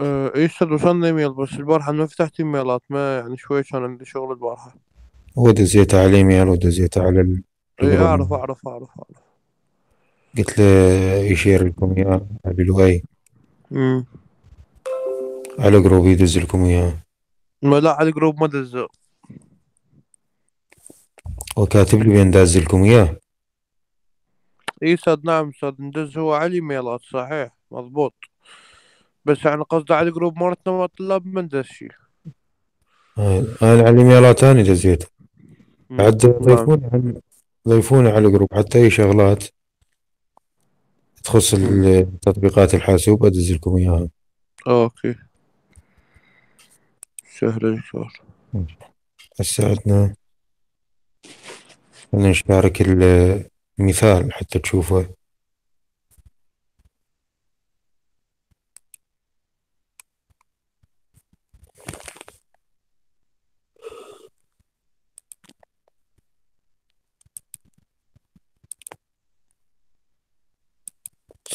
إيش صد وصلنا إيميل بس البارحة ما فتحت إيميلات ما يعني شوي كان عندي شغل البارحة. هو دزيته على الإيميل ودزيته على ال- اي أعرف أعرف أعرف أعرف. قلت له يشير لكم اياه على لؤي امم على group يدز لكم اياه ما لا على ال group ما دزه وكاتب لي بين داز لكم اياه اي صد نعم صد ندز هو على الإيميلات صحيح مضبوط. بس يعني قصدي على ال group مرتنا ما طلاب ما ندز شي آه، أنا على الايميلات أنا دزيته مم، بعد تمام ضيفوني على ضيفوني على ال group حتى أي شغلات تخص. التطبيقات الحاسوب أدز لكم إياها. okay. سهل إن شاء الله. هسه عندنا خلينا نشارك المثال حتى تشوفه.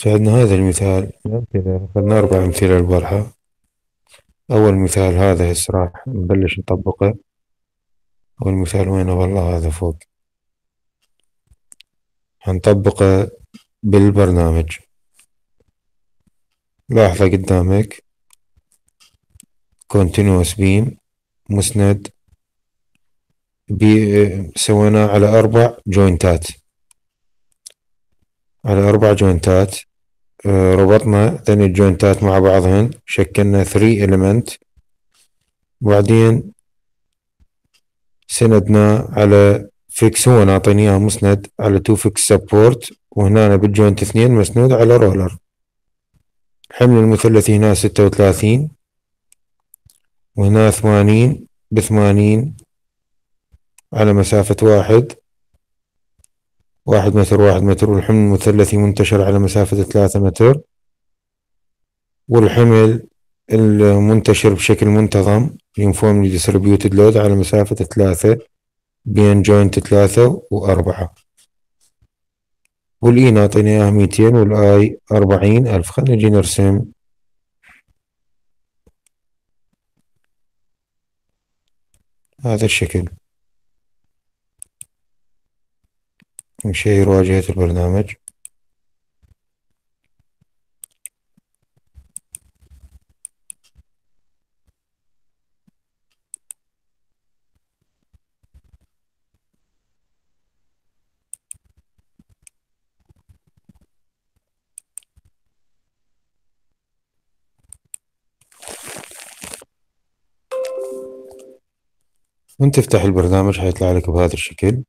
ساعدنا هذا المثال. الأمثلة أخذنا أربع أمثلة البارحة أول مثال هذا هسه راح نبلش نطبقه. أول مثال وينه والله هذا فوق. هنطبقه بالبرنامج. لاحظة قدامك. continuous beam مسند. بي سويناه على أربع جوينتات على أربع جوينتات ربطنا ثاني الجوينتات مع بعضهن شكلنا 3 element. وبعدين سندنا على فيكس هو ناطيني اياه مسند على two fixed support وهنا بال joint اثنين مسنود على roller حمل المثلث هنا ستة وثلاثين وهنا ثمانين بثمانين على مسافة واحد. واحد متر واحد متر. والحمل المثلثي منتشر على مسافة ثلاثة متر. والحمل المنتشر بشكل منتظم uniformly distributed load على مسافة ثلاثة بين joint ثلاثة وأربعة. وال E نعطينا إياها ميتين وال I أربعين ألف. خلينا نجي نرسم. هذا الشكل. نشير واجهة البرنامج. وانت تفتح البرنامج حيطلع لك بهذا الشكل.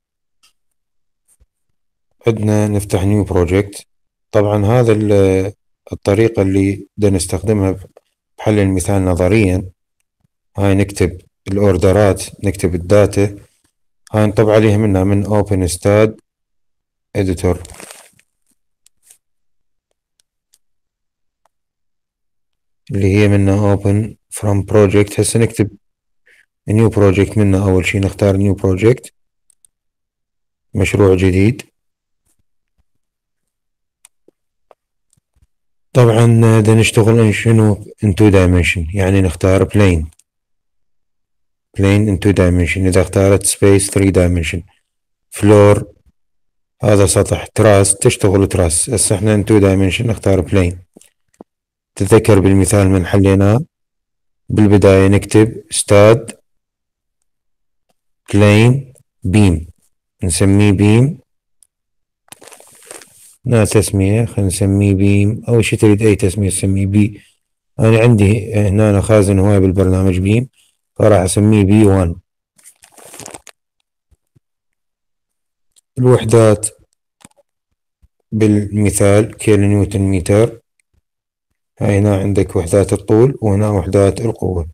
عندنا نفتح new project طبعا هذا ال- الطريقة اللي بدنا نستخدمها بحل المثال نظريا. هاي نكتب الأوردرات نكتب ال data. هاي نطبع عليها منها من open STAAD editor اللي هي منها open from project. هسه نكتب new project منها أول شي نختار new project. مشروع جديد. طبعا بدنا نشتغل إن شنو؟ in two dimension يعني نختار plane. plane in two dimension إذا اختارت space three dimension. floor هذا سطح. تراس تشتغل تراس هسه إحنا in two dimension نختار plane. تتذكر بالمثال من حليناه بالبداية نكتب STAAD plane beam نسميه beam لا تسمية خلينا نسميه beam أول شي تريد أي تسمية تسميه B. أنا عندي هنا خازن هواي بالبرنامج beam فراح أسميه B 1 الوحدات بالمثال كيلو نيوتن متر هاي هنا عندك وحدات الطول وهنا وحدات القوة.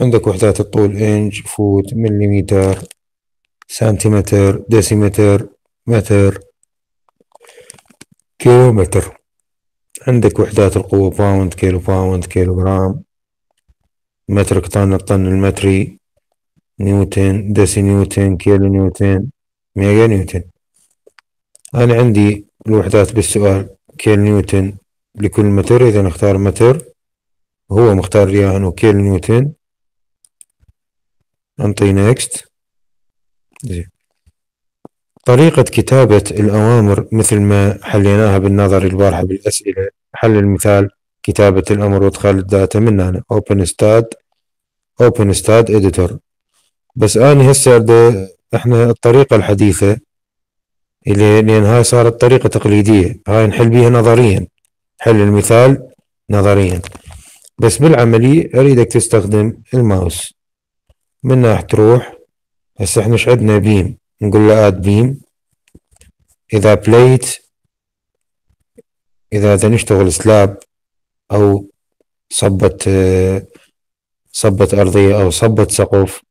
عندك وحدات الطول inch foot مليمتر سنتيمتر ديسيمتر متر. كيلو متر عندك وحدات القوة pound كيلو pound كيلو جرام متر طن الطن المتري نيوتن ديسي نيوتن كيلو نيوتن ميجا نيوتن. أنا عندي الوحدات بالسؤال كيلو نيوتن لكل متر. إذا نختار متر هو مختار لي انه كيلو نيوتن. أنطي next زين. طريقة كتابة الأوامر مثل ما حليناها بالنظر البارحة بالأسئلة حل المثال كتابة الأمر وإدخال ال data من هنا open STAAD open stad editor. بس أنا هسه إحنا الطريقة الحديثة اللي لأن هاي صارت طريقة تقليدية هاي نحل بيها نظريا حل المثال نظريا. بس بالعملي أريدك تستخدم الماوس. من راح تروح هسه إحنا إيش عندنا بيم. نقول له اد بيم إذا بليت بدنا نشتغل سلاب أو صبت صبت أرضية أو صبت سقف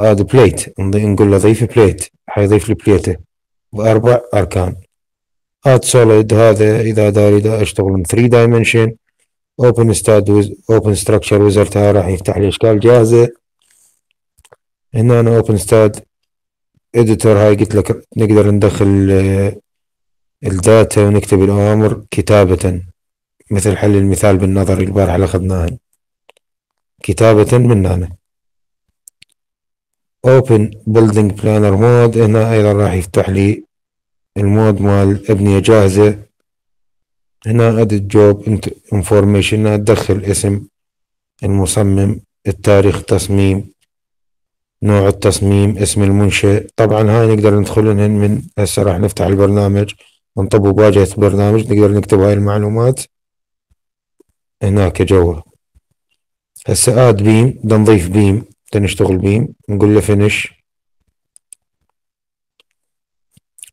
add plate نقول له ضيف plate حيضيف لي plate ته بأربع أركان. add solid هذا إذا داري أشتغل من 3 dimension open STAAD open structure wizard راح يفتح لي إشكال جاهزة. هنا أنا open STAAD editor هاي قلت لك نقدر ندخل آه، ال data ونكتب الأوامر كتابة مثل حل المثال بالنظري البارحة اللي أخذناها كتابة من هنا. Open Building Planner Mode. هنا أيضا راح يفتح لي ال mode مال أبنية جاهزة. هنا Edit Job Information. أدخل اسم المصمم التاريخ التصميم نوع التصميم اسم المنشئ. طبعا هاي نقدر ندخلن من هسه راح نفتح البرنامج. ونطب بواجهة البرنامج نقدر نكتب هاي المعلومات هناك جوا. هسه add beam نضيف beam نشتغل beam. نقول له finish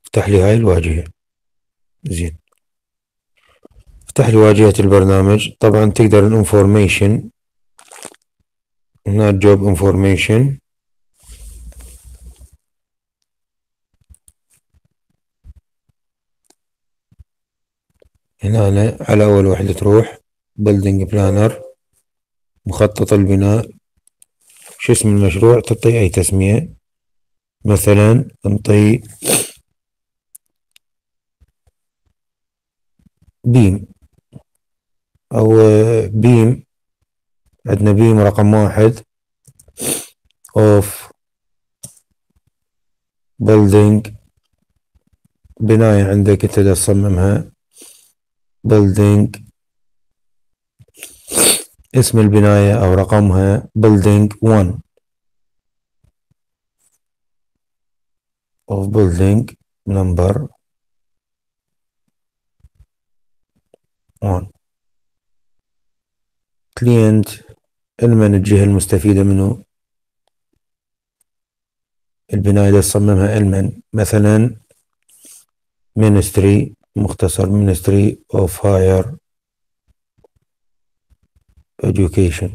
افتح لي هاي الواجهة. زين. افتح لي واجهة البرنامج. طبعا تقدر ال information هنا job information هنا على أول وحدة تروح. building planner مخطط البناء. شو اسم المشروع؟ تعطي أي تسمية. مثلا انطي beam. أو beam. عندنا beam رقم واحد. of building بناية عندك أنت تصممها building اسم البناية أو رقمها building 1 of building number 1 client المن الجهة المستفيدة منه. البناية اللي تصممها المن. مثلا ministry مختصر Ministry of Higher Education.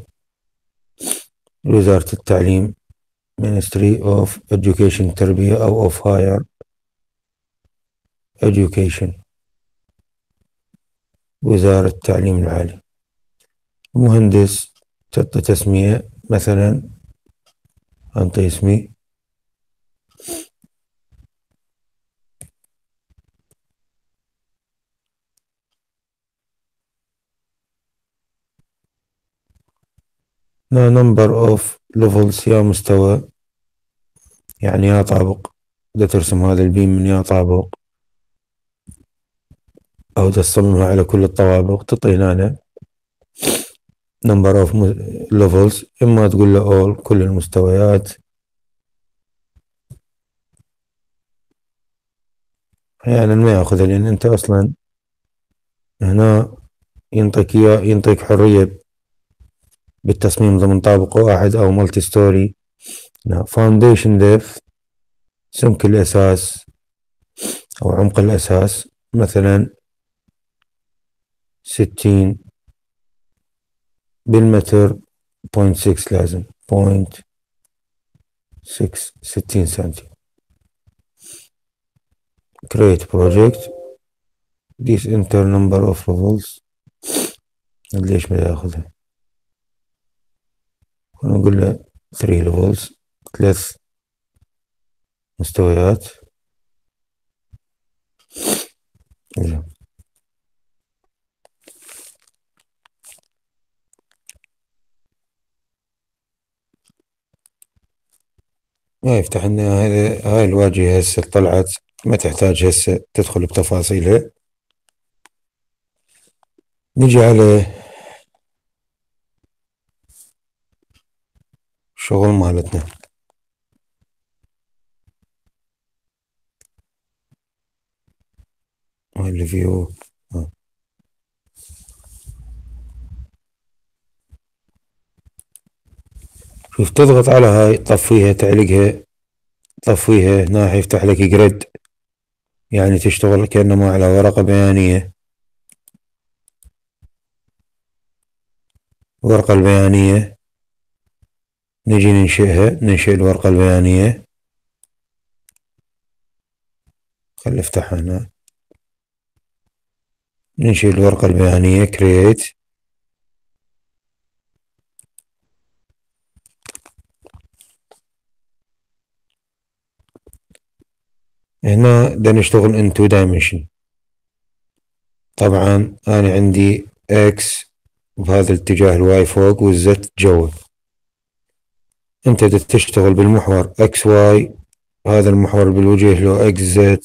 وزارة التعليم Ministry of Education تربية أو of Higher Education. وزارة التعليم العالي. مهندس تعطي تسمية مثلا أنطي اسمي number of levels يا مستوى. يعني يا طابق. بدها ترسم هذا البيم من يا طابق. أو تصممها على كل الطوابق تعطينا هنا number of levels. إما تقول له all كل المستويات. أحيانا ما ياخذها لأن أنت أصلا هنا ينطيك ينطيك حرية بالتصميم ضمن طابق واحد أو multi-story foundation depth سمك الأساس أو عمق الأساس. مثلا ستين بالمتر point six لازم. point six ستين سنتي create project. This enter number of levels. ليش ما ياخذها؟ ونقول له 3 levels ثلاث مستويات. ما يفتح لنا هذا هاي الواجهة هسه طلعت ما تحتاج هسه تدخل بتفاصيلها. نجي على شغل مالتنا. هاي ال view شوف تضغط على هاي تطفيها تعلقها تطفيها هنا يفتح لك grid يعني تشتغل كأنما على ورقة بيانية. الورقة البيانية. نجي ننشئها ننشئ الورقة البيانية. خل افتحها هنا. ننشئ الورقة البيانية create. هنا بدنا نشتغل in two dimension. طبعا أنا عندي x بهذا الاتجاه ال y فوق وال z جوا. انت تشتغل بالمحور x y هذا المحور بالوجه لو إكس زد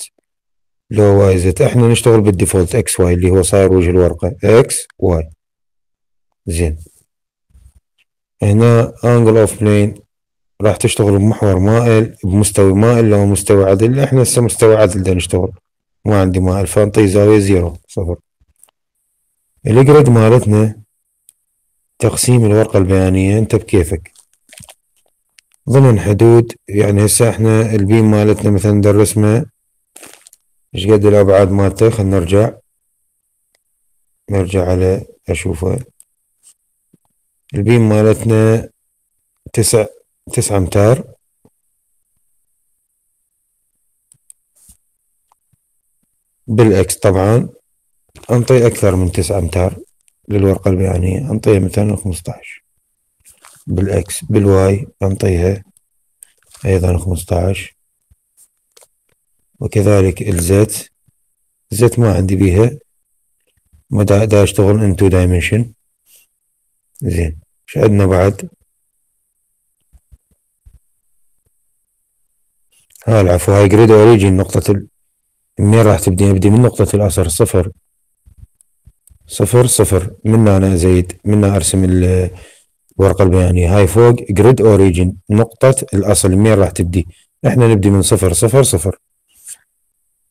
لو y z إحنا نشتغل بال default x y اللي هو صاير وجه الورقة x y زين. هنا angle of plane راح تشتغل بمحور مائل بمستوى مائل لو مستوى عدل. إحنا هسه مستوى عدل بدنا نشتغل. ما عندي مائل فانطي زاوية zero صفر. ال grid مالتنا تقسيم الورقة البيانية انت بكيفك. ضمن حدود يعني هسه إحنا ال beam مالتنا مثلا درسنا إيش قد الأبعاد مالته خلينا نرجع. نرجع على أشوفه. ال beam مالتنا تسع تسعة أمتار. بال x طبعا. أنطي أكثر من تسعة أمتار للورقة البيانية. أنطيها مثلا خمسطعش. بال x بال y أنطيها. أيضا خمسطعش وكذلك الزت الزت ما عندي بيها. ما دا أشتغل in two dimension زين. إيش عندنا بعد؟ ها العفو. هاي grid origin نقطة ال... منين راح تبدي؟ أبدي من نقطة الأصل. صفر. صفر صفر. من أنا أزيد من أرسم الورقة البيانية هاي فوق grid origin نقطة الأصل منين راح تبدي؟ إحنا نبدي من صفر صفر صفر.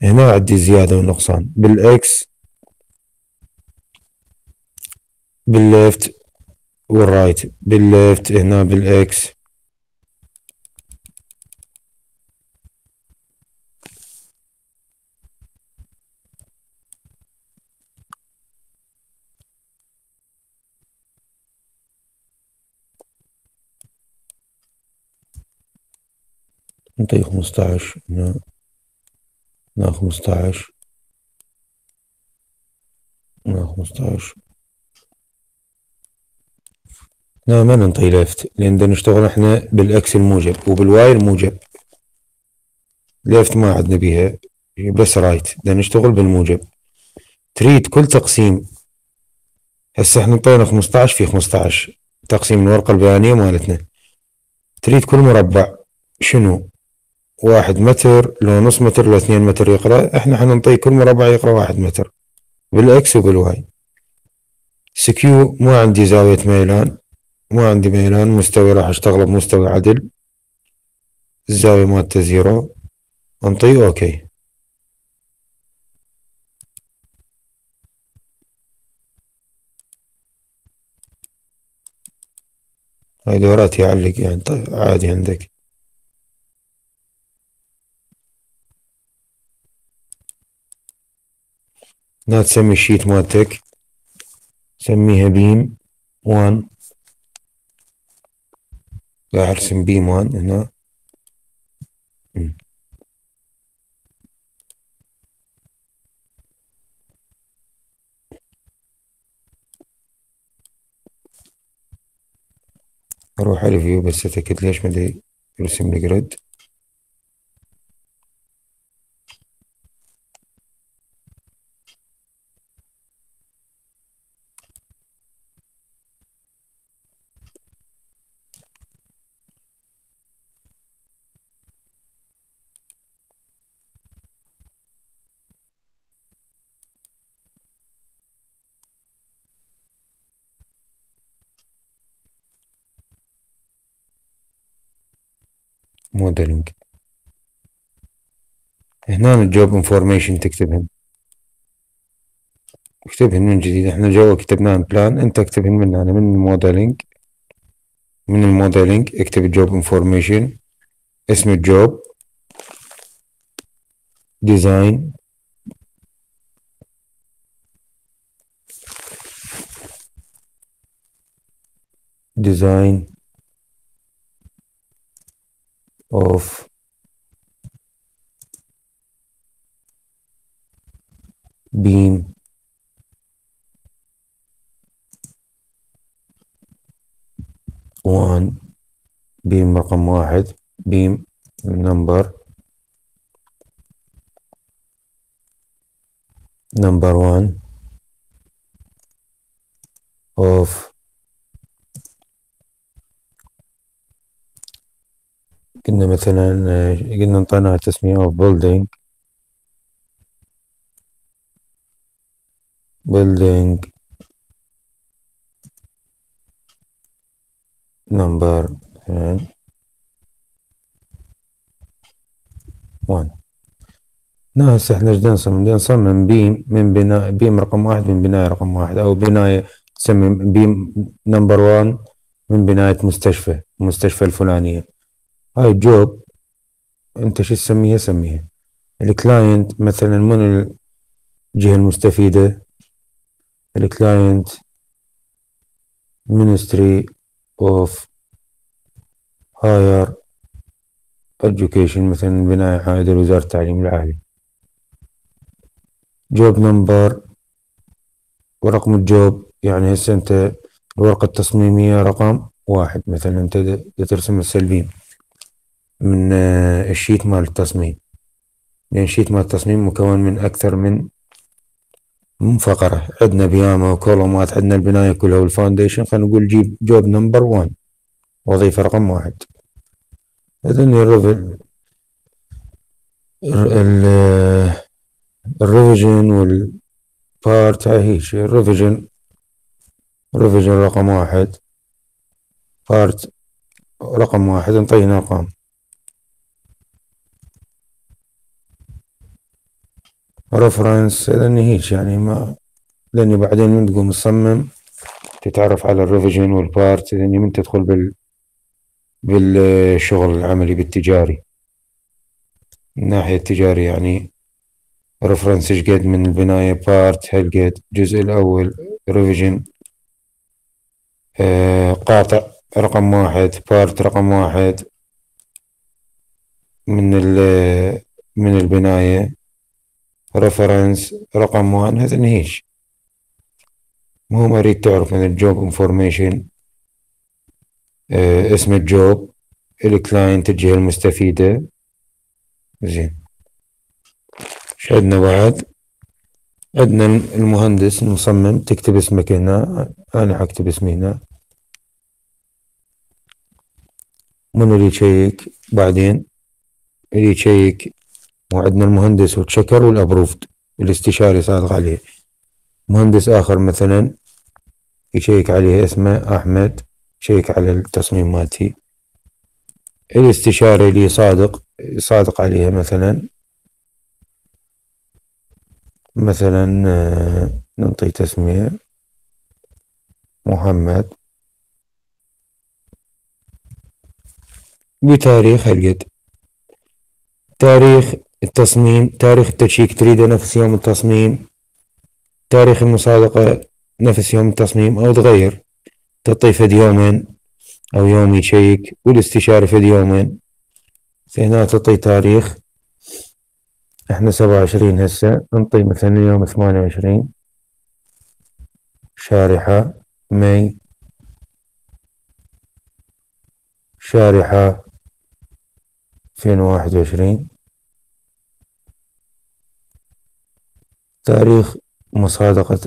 هنا عندي زيادة ونقصان. بال x بال left وال right. بال left هنا بال x. نعطيه خمسطعش هنا هنا خمسطعش هنا خمسطعش لا ما ننطي left لأن بدنا نشتغل إحنا بال X الموجب وبال Y الموجب. left ما عندنا بيها. بس right. بدنا نشتغل بالموجب. تريد كل تقسيم. هسه إحنا انطينا 15 في 15 تقسيم الورقة البيانية مالتنا. تريد كل مربع. شنو؟ واحد متر لو نص متر لو اثنين متر يقرأ إحنا حننطي كل مربع يقرأ واحد متر. بال X وبال Y. skew ما عندي زاوية ميلان ما عندي ميلان مستوي راح أشتغله بمستوي عدل. الزاوية مالته zero. أنطي OK. هاي دورات يعلق يعني طيب عادي عندك. لا تسمي الشيت مالتك. سميها بيم وان. راح ارسم بيم وان هنا. أروح على فيو بس أتأكد ليش ما يرسم لي جريد modeling هنا ال job information تكتبهن اكتبهن من جديد. إحنا جوا كتبناهن plan انت اكتبهن من هنا من ال modeling من ال modeling اكتب ال job information اسم ال job design design. Of beam one beam رقم واحد beam number number one of قلنا مثلا قلنا انطينا تسمية of building. Building number مثلا one. ناس إحنا إيش نصمم نصمم بيم من بناء بيم رقم واحد من بناية رقم واحد. أو بناية تسمي beam number one من بناية مستشفى المستشفى الفلانية. هاي job أنت شو تسميها؟ سميها. ال client مثلا من الجهة المستفيدة؟ ال client Ministry of Higher Education مثلا بناء عائدة لوزارة التعليم العالي. جوب نمبر ورقم الجوب يعني هسه أنت الورقة التصميمية رقم واحد مثلا أنت ترسم السلبين من آه، الشيت مال التصميم. لأن الشيت مال التصميم مكون من أكثر من من فقرة عندنا بياما وكولومات عندنا البناية كلها والفاونديشن. خلينا نقول جيب جوب نمبر 1 وظيفة رقم واحد. إذن ال revision وال part هاي هيك ال revision revision رقم واحد part رقم واحد. انطينا ارقام reference لاني هيك يعني ما لأني بعدين من تقوم تصمم تتعرف على ال revision وال part لاني من تدخل بال بالشغل العملي بالتجاري. من ناحية التجاري يعني رفرنس قد من البناية بارت هل قد الجزء الأول ريفيجن آه قاطع رقم واحد بارت رقم واحد. من من البناية. ريفرنس رقم 1 هذا نهيش مهم اريد تعرف من الجوب انفورميشن آه اسم الجوب الكلاينت الجهة المستفيدة. زين. إيش عندنا بعد؟ عندنا المهندس المصمم تكتب اسمك هنا. أنا حكتب اسمي هنا. من اللي يشيك بعدين اللي يشيك وعندنا المهندس وتشكر والابروفد الاستشاري صادق عليه. مهندس آخر مثلا يشيك عليه اسمه أحمد يشيك على التصميم مالتي. الاستشاري اللي صادق صادق عليها مثلا. مثلا آه، نعطي تسمية. محمد. بتاريخ هالقد تاريخ التصميم تاريخ التشيك تريده نفس يوم التصميم تاريخ المصادقة نفس يوم التصميم أو تغير. تعطيه فد يومين أو يوم يشيك والاستشارة فد يومين. هنا تعطي تاريخ. إحنا سبعة وعشرين هسه نعطي مثلا يوم ثمانية وعشرين. شارحة ماي. شارحة ألفين وواحد وعشرين. تاريخ مصادقة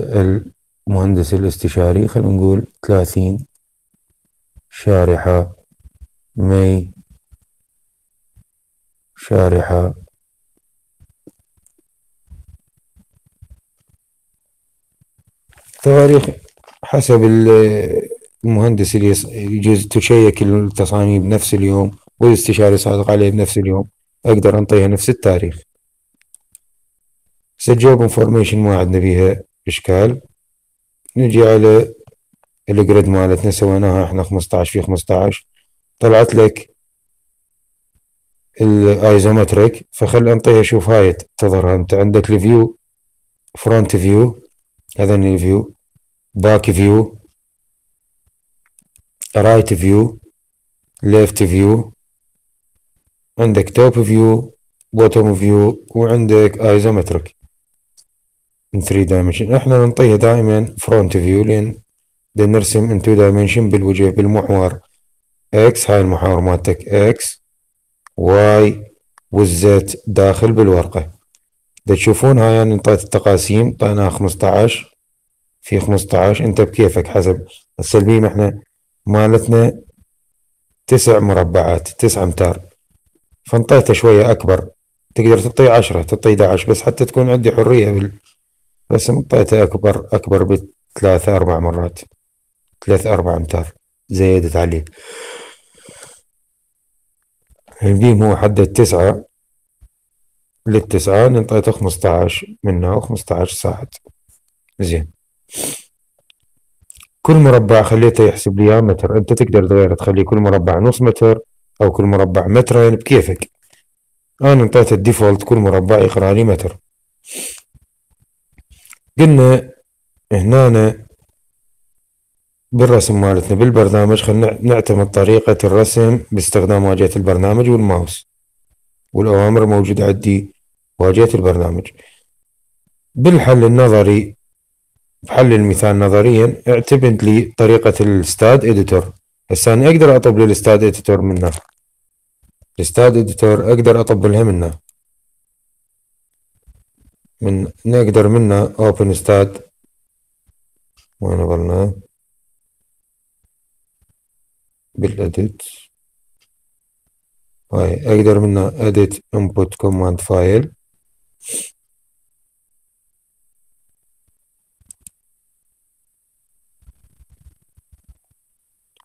المهندس الاستشاري خلينا نقول ثلاثين شارحة May شارحة. تواريخ حسب المهندس اللي يجوز check التصاميم بنفس اليوم والاستشاري صادق عليه بنفس اليوم. أقدر أنطيها نفس التاريخ. job information ما عندنا بيها إشكال. نجي على ال grid مالتنا سويناها إحنا 15 في 15 طلعت لك ال isometric فخل أنطيها شوف هاي تظهر أنت عندك ال view front view هذا ال view back view right view left view عندك top view bottom view وعندك isometric من 3 dimension إحنا ننطيها دائما front view لين نرسم in 2 dimension بالوجه بالمحور X هاي المحور مالتك إكس واي والزد داخل بالورقة. دا تشوفون هاي أنا انطيت التقاسيم طيناها 15 في 15 أنت بكيفك؟ حسب السلبيم إحنا مالتنا تسع مربعات تسع أمتار. فانطيته شوية أكبر. تقدر تعطيه عشرة تعطيه 11 بس حتى تكون عندي حرية بال بس انطيته أكبر أكبر بثلاثة أربع مرات. ثلاثة أربع أمتار. زيدت عليه البيم هو حدد تسعة للتسعة انطيته خمسطعش منها وخمسطعش ساعد زين. كل مربع خليته يحسب لي متر. أنت تقدر تغير تخلي كل مربع نص متر أو كل مربع مترين بكيفك. أنا انطيت الديفولت كل مربع يقرأ لي متر. قلنا هنا بالرسم مالتنا بالبرنامج خلينا نعتمد طريقة الرسم باستخدام واجهة البرنامج والماوس والأوامر موجودة عندي واجهة البرنامج. بالحل النظري بحل المثال نظريا اعتمد لي طريقة ال STAAD editor. هسه أنا أقدر اطب لل STAAD editor منه ال STAAD editor أقدر اطب لها منه من نقدر منه open STAAD وين ظلنا بال edit هاي أقدر منه edit input command file.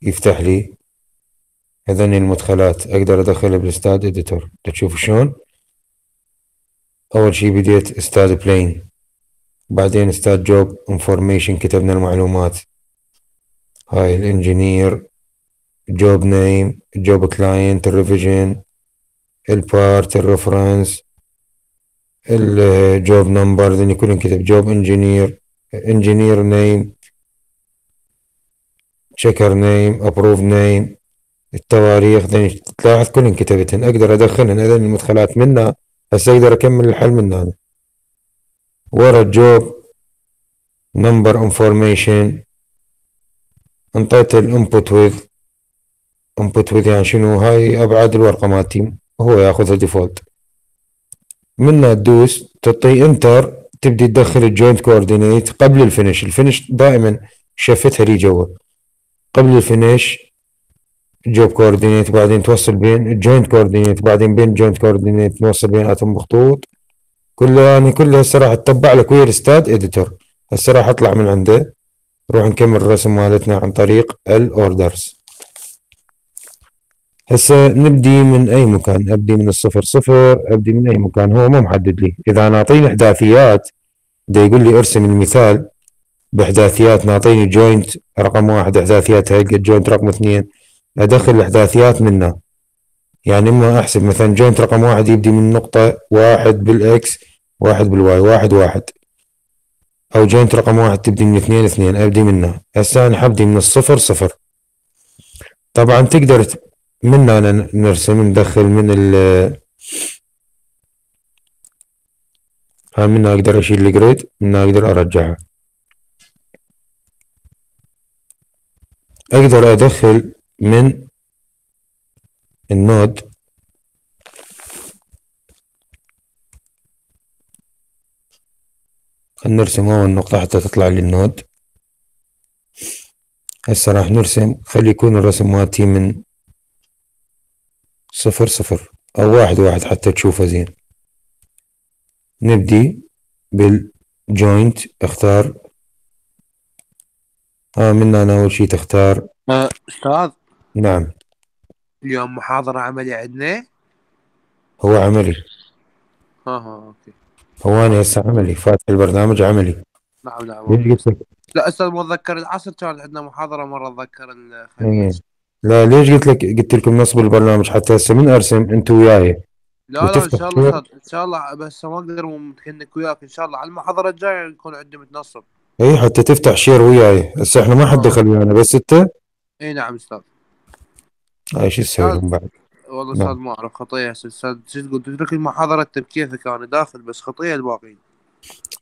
يفتح لي. هذني المدخلات. أقدر ادخلها بال STAAD editor تشوف شلون؟ أول شي بديت STAAD plane بعدين STAAD job information كتبنا المعلومات. هاي الانجينير جوب نيم جوب كلاينت الريفيجن البارت الريفرنس الجوب نمبر ذني كلهم كتب job engineer engineer name checker name approve name التواريخ ذني تلاحظ كلهم كتبتهن أقدر ادخلهن هذين المدخلات منها. هسه أقدر أكمل الحل من هنا ورا ال job number information انطيت ال input width input width يعني شنو؟ هاي أبعاد الورقة مالتي هو ياخذها default منها تدوس تعطي enter تبدي تدخل ال joint coordinate قبل ال finish. ال finish دائما شفتها لي جوا. قبل ال finish joint coordinate بعدين توصل بين ال joint coordinate بعدين بين ال joint coordinate نوصل بيناتهم بخطوط كلها يعني كلها هسه راح تتبع لك ويا ال STAAD editor. هسه راح أطلع من عنده. نروح نكمل الرسم مالتنا عن طريق ال orders هسه نبدي من أي مكان؟ أبدي من الصفر صفر أبدي من أي مكان؟ هو ما محدد لي. إذا ناطيني إحداثيات دا يقول لي أرسم المثال بإحداثيات ناطيني joint رقم واحد إحداثيات هيك joint رقم اثنين. ادخل الأحداثيات منه يعني اما أحسب مثلا joint رقم واحد يبدي من نقطة واحد بال X واحد بال Y واحد واحد. أو joint رقم واحد تبدي من اثنين اثنين أبدي منه هسه أنا حبدي من الصفر صفر. طبعا تقدر من أنا نرسم ندخل من ال ها من أقدر أشيل ال grid من أقدر أرجعها. أقدر أدخل من ال node خلينا نرسم أول نقطة حتى تطلع لي ال node. هسه راح نرسم خلي يكون الرسم مالتي من صفر صفر أو واحد واحد حتى تشوفه زين. نبدي بال joint اختار. ها من أنا أول شي تختار. أه، أستاذ. نعم. اليوم محاضرة عملي عندنا؟ هو عملي. ها ها أوكي. هو أنا هسه عملي فاتح البرنامج عملي. نعم نعم ليش قلت لك لا أستاذ متذكر العصر كان عندنا محاضرة مرة أتذكر إيه. الخميس لا ليش قلت لك قلت لكم نصب البرنامج؟ حتى هسه من أرسم أنت وياي. لا لا إن شاء الله إن شاء الله بس ما أقدر متكنك وياك إن شاء الله. على المحاضرة الجاية نكون عندي متنصب. اي حتى تفتح شير وياي. هسه إحنا ما حد آه. دخل ويانا بس أنت؟ اي نعم أستاذ. هاي شو تسوي لهم بعد؟ والله نعم. أستاذ ما أعرف خطية أستاذ شو تقول؟ تترك المحاضرة انت بكيفك أنا داخل بس خطية الباقيين.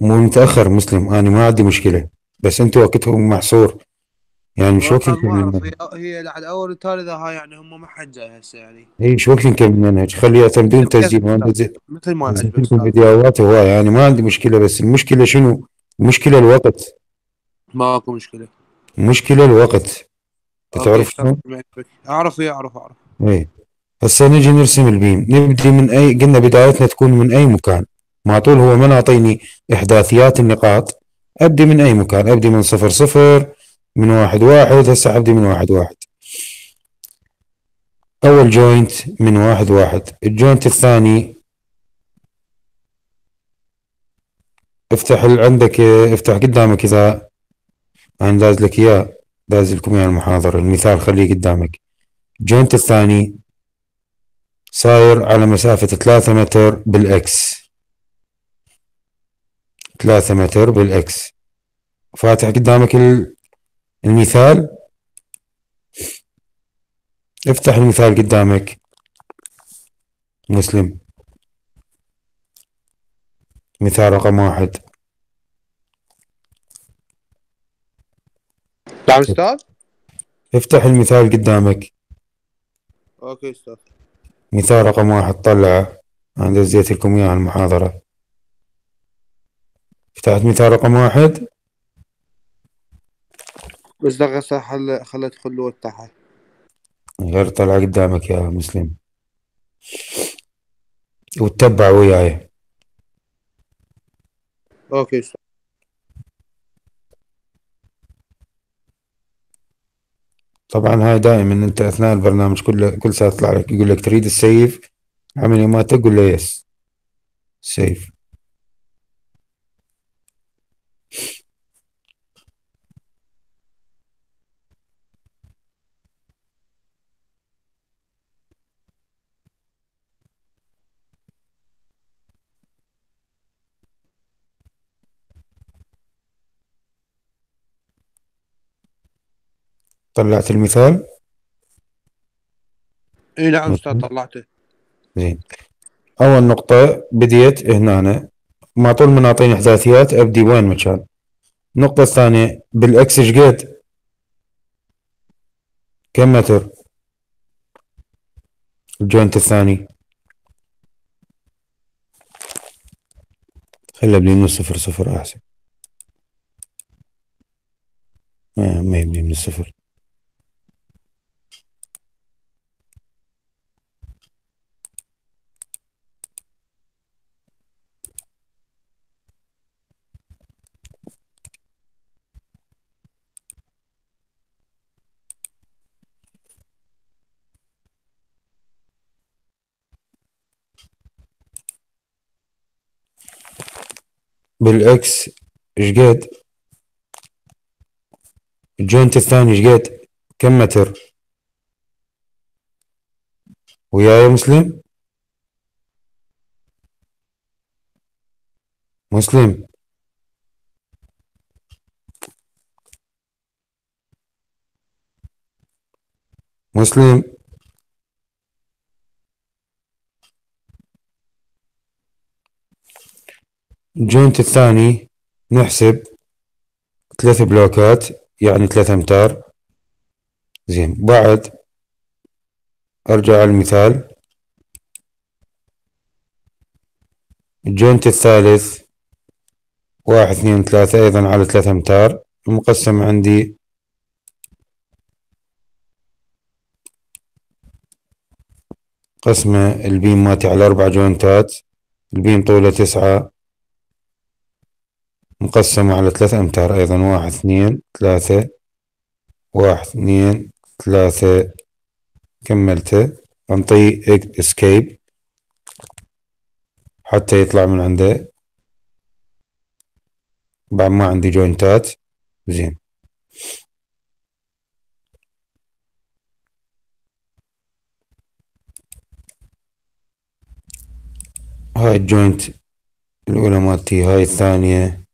مو متأخر مسلم أنا ما عندي مشكلة بس أنت وقتهم محصور. يعني مش وقت نكمل هي بعد اول والثالثة هاي يعني هم ما حد جاي هسه يعني. إي شو وقت نكمل منهج خليه يعتمدون تسجيل مثل ما نزلت فيديوهات هواي يعني ما عندي مشكلة بس المشكلة شنو؟ المشكلة الوقت. ماكو مشكلة. المشكلة الوقت. تعرف. أعرف إيه؟ أعرف أعرف. اي هسه نجي نرسم ال beam. نبدي من أي قلنا بدايتنا تكون من أي مكان. مع طول هو ما نعطيني إحداثيات النقاط. أبدي من أي مكان. أبدي من صفر صفر من واحد واحد. هسه ابدي من واحد واحد. أول joint من واحد واحد. ال joint الثاني. افتح عندك افتح قدامك إذا أنا داز لك إياه. داز لكم المحاضرة. المثال خليه قدامك. ال joint الثاني صاير على مسافة ثلاثة متر بال X. ثلاثة متر بال X. فاتح قدامك ال- المثال. افتح المثال قدامك. مسلم. مثال رقم واحد. نعم أستاذ افتح المثال قدامك. أوكي أستاذ. مثال رقم واحد طلعه أنا دزيت لكم على المحاضرة. فتحت مثال رقم واحد. بس دقيقة خل خل ادخل وافتحها غير طلع قدامك يا مسلم. وتتبع وياي. okay أستاذ. طبعا هاي دائما أنت أثناء البرنامج كل كل ساعة يطلع لك يقول لك تريد ال save عملي ما تقول له yes save. طلعت المثال؟ اي نعم أستاذ؟ طلعته زين. أول نقطة بديت هنا. أنا. ما طول ما نعطيني احداثيات أبدي وين مكان. النقطه الثانية بال X إيش قد؟ كم متر؟ ال joint الثاني. خلي ابدي من الصفر صفر أحسن. ما يبني من الصفر. بال X إيش قد ال joint الثاني إيش قد كم متر؟ وياي مسلم؟ مسلم. مسلم. ال joint الثاني نحسب ثلاث block ات يعني ثلاثة أمتار. زين بعد أرجع على المثال. ال joint الثالث واحد اثنين ثلاثة أيضا على ثلاثة أمتار. مقسم عندي قسمة ال beam مالتي على أربع joint ات. ال beam طوله تسعة. مقسمة على ثلاثة أمتار أيضا واحد اثنين ثلاثة واحد اثنين ثلاثة. كملته انطيه escape حتى يطلع من عنده. بعد ما عندي joint ات زين. هاي ال joint الأولى مالتي هاي الثانية.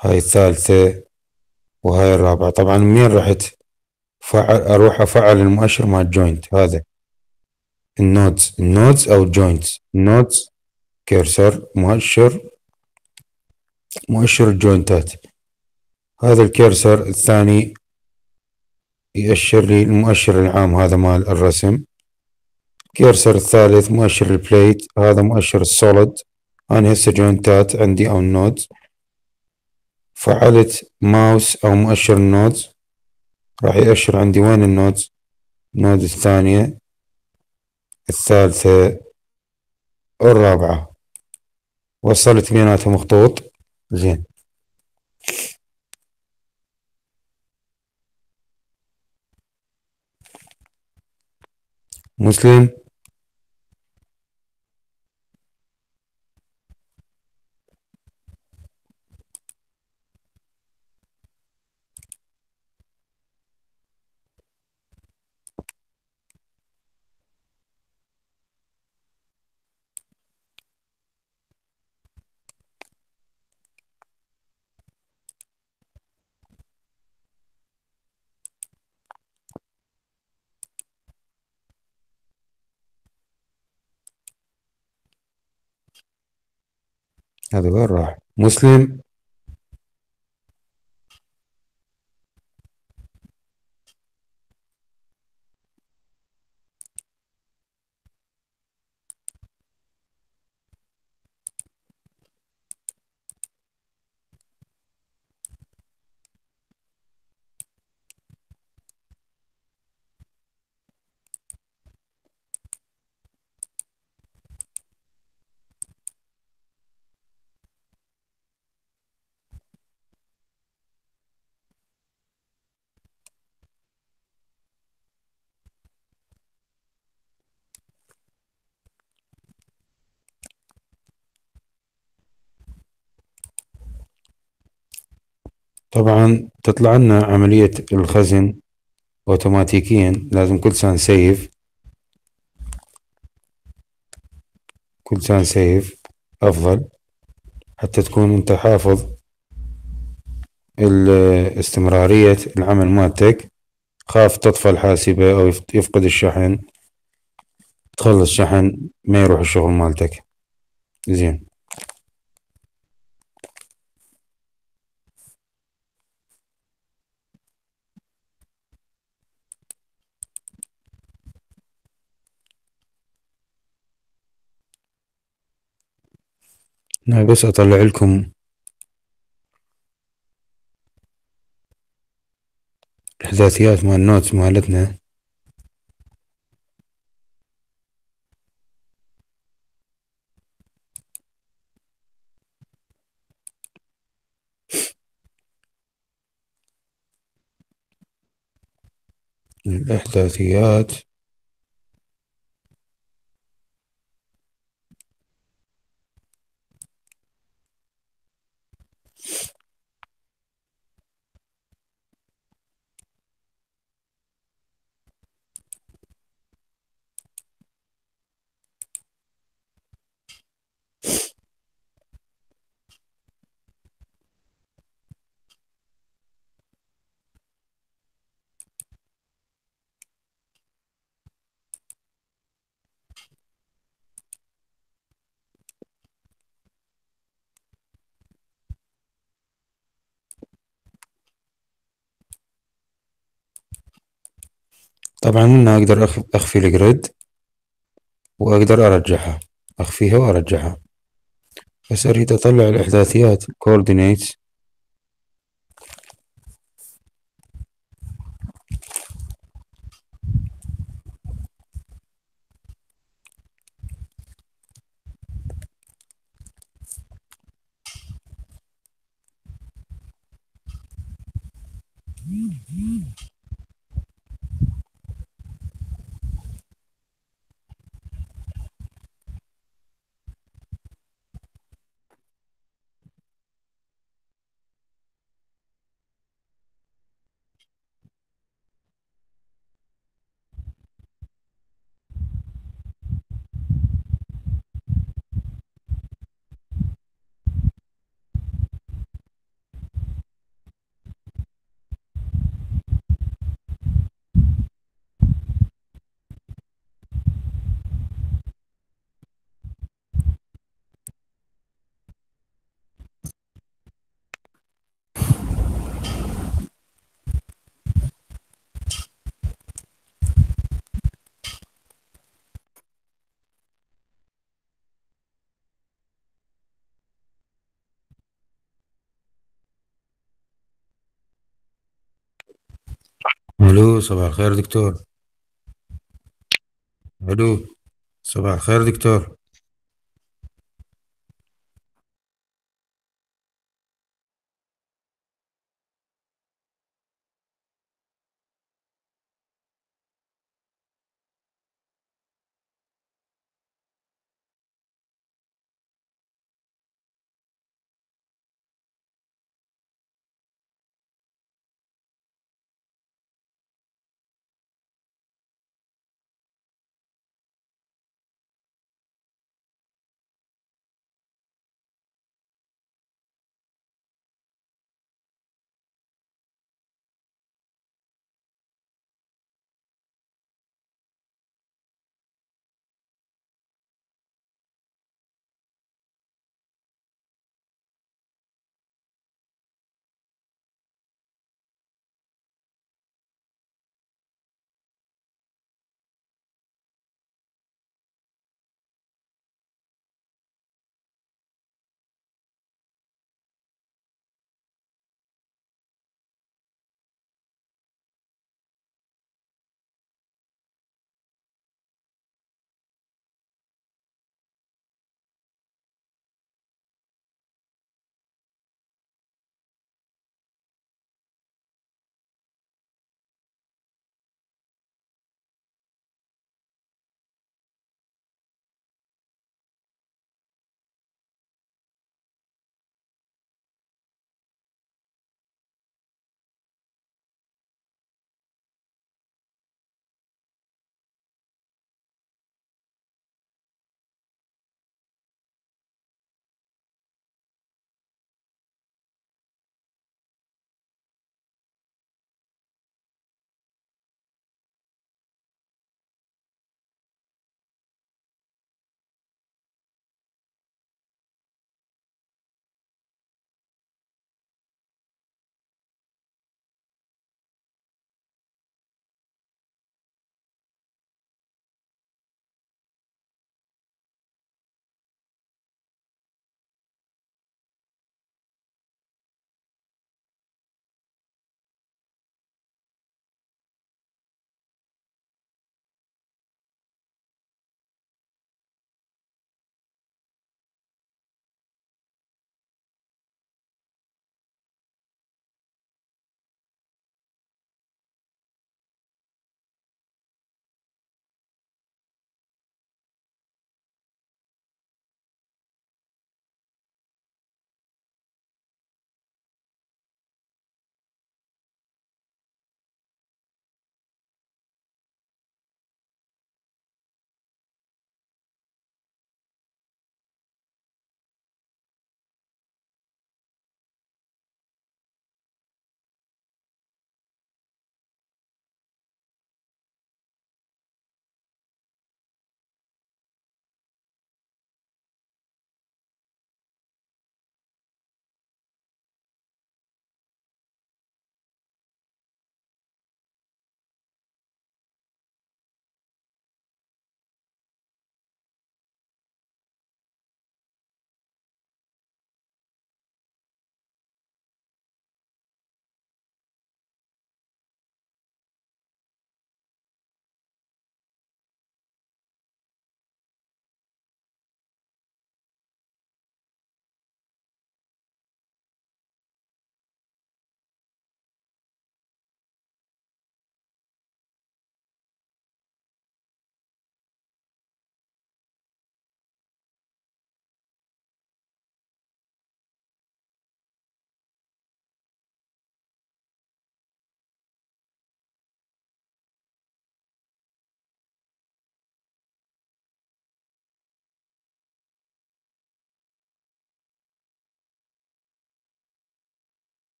هاي الثالثة وهاي الرابعة. طبعا منين رحت؟ فعل أروح أفعل المؤشر مع الجوينت هذا. النودز النودز أو الجوينتس النودز كيرسر مؤشر. مؤشر الجوينتات هذا ال cursor الثاني يأشر لي المؤشر العام هذا مال الرسم. cursor الثالث مؤشر ال plate هذا مؤشر ال solid أنا هسه جوينتات عندي أو ال nodes فعلت ماوس أو مؤشر ال nodes راح يأشر عندي وين ال nodes ال node الثانية الثالثة الرابعة. وصلت بيناتهم خطوط زين. مسلم. هذا وين راح؟ مسلم. طبعا تطلع لنا عملية الخزن اوتوماتيكيا لازم كل سنة سيف. كل سنة سيف أفضل. حتى تكون أنت حافظ استمرارية العمل مالتك. خاف تطفى الحاسبة أو يفقد الشحن. تخلص شحن ما يروح الشغل مالتك. زين. أنا بس أطلع لكم. الإحداثيات مال النوتس مالتنا. الإحداثيات. طبعا هنا أقدر أخفي الجريد وأقدر أرجعها أخفيها وأرجعها. بس أريد أطلع الإحداثيات coordinates. ألو صباح الخير دكتور. ألو صباح الخير دكتور.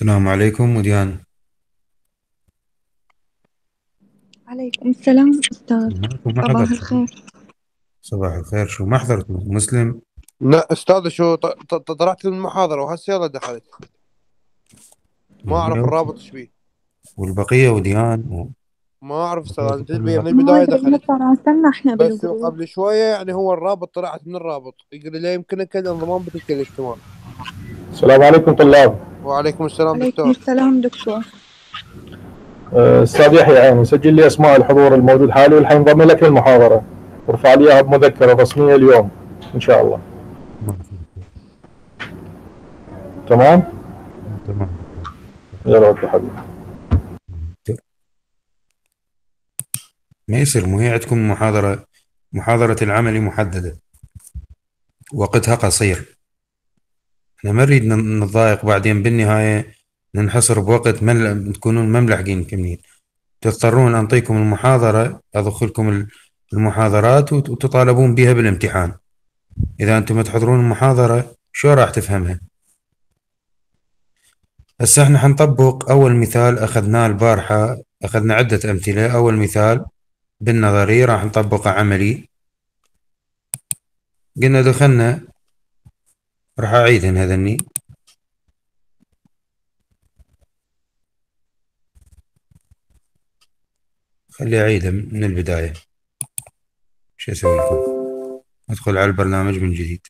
السلام عليكم وديان عليكم السلام أستاذ. ما صباح حضرت الخير. صباح الخير. شو ما حضرت مسلم؟ لا أستاذ شو ط- ط- طلعت من المحاضرة وهسه يلا دخلت. ما أعرف الرابط إيش بيه. والبقية وديان و... ما أعرف أستاذ أنت من أدري دخلت. إحنا بس بالجروب. قبل شوية يعني هو الرابط طلعت من الرابط. يقول لي لا يمكنك الانضمام بتلك الاجتماع. السلام عليكم طلاب. وعليكم السلام دكتور. السلام دكتور. أه، أستاذ يحيى عيني سجل لي أسماء الحضور الموجود حالي والحينضم لك للمحاضره وارفع لي إياها بمذكرة رسمية اليوم إن شاء الله. تمام؟ تمام. يلا أوكي حبيبي. ما يصير مو هي عندكم محاضرة؟ محاضرة العمل محددة. وقتها قصير. إحنا ما نريد نتضايق بعدين بالنهاية ننحصر بوقت مل... تكونون ما ملحقين كمية. تضطرون أنطيكم المحاضرة أدخلكم ال- المحاضرات وت- وتطالبون بها بالامتحان. إذا أنتم ما تحضرون المحاضرة شو راح تفهمها؟ هسه إحنا حنطبق أول مثال أخذناه البارحة أخذنا عدة أمثلة. أول مثال بالنظري راح نطبقه عملي. قلنا دخلنا راح أعيدهن هذني خلي أعيده من البداية. شو أسوي لكم؟ أدخل على البرنامج من جديد.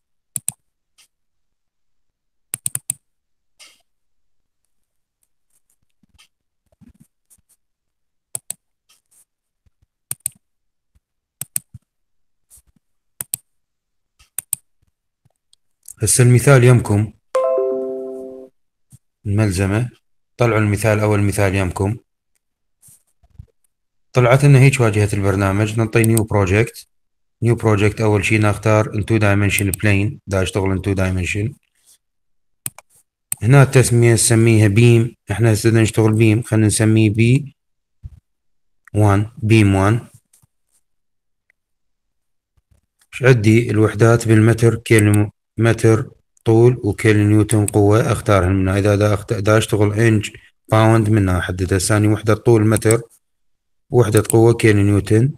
هسه المثال يمكم. الملزمة. طلعوا المثال أول مثال يمكم. طلعت لنا هيك واجهة البرنامج. نعطي new project new project أول شي نختار in two dimension plane دا أشتغل in two dimension هنا التسمية نسميها beam إحنا هسه نشتغل beam خلينا نسميه B 1 beam 1 إيش عندي؟ الوحدات بالمتر كيلو متر طول وكيلو نيوتن قوة اختارها منها. إذا دا, أخت... دا أشتغل inch pound منها احددها ثاني وحدة طول متر وحدة قوة كيلو نيوتن.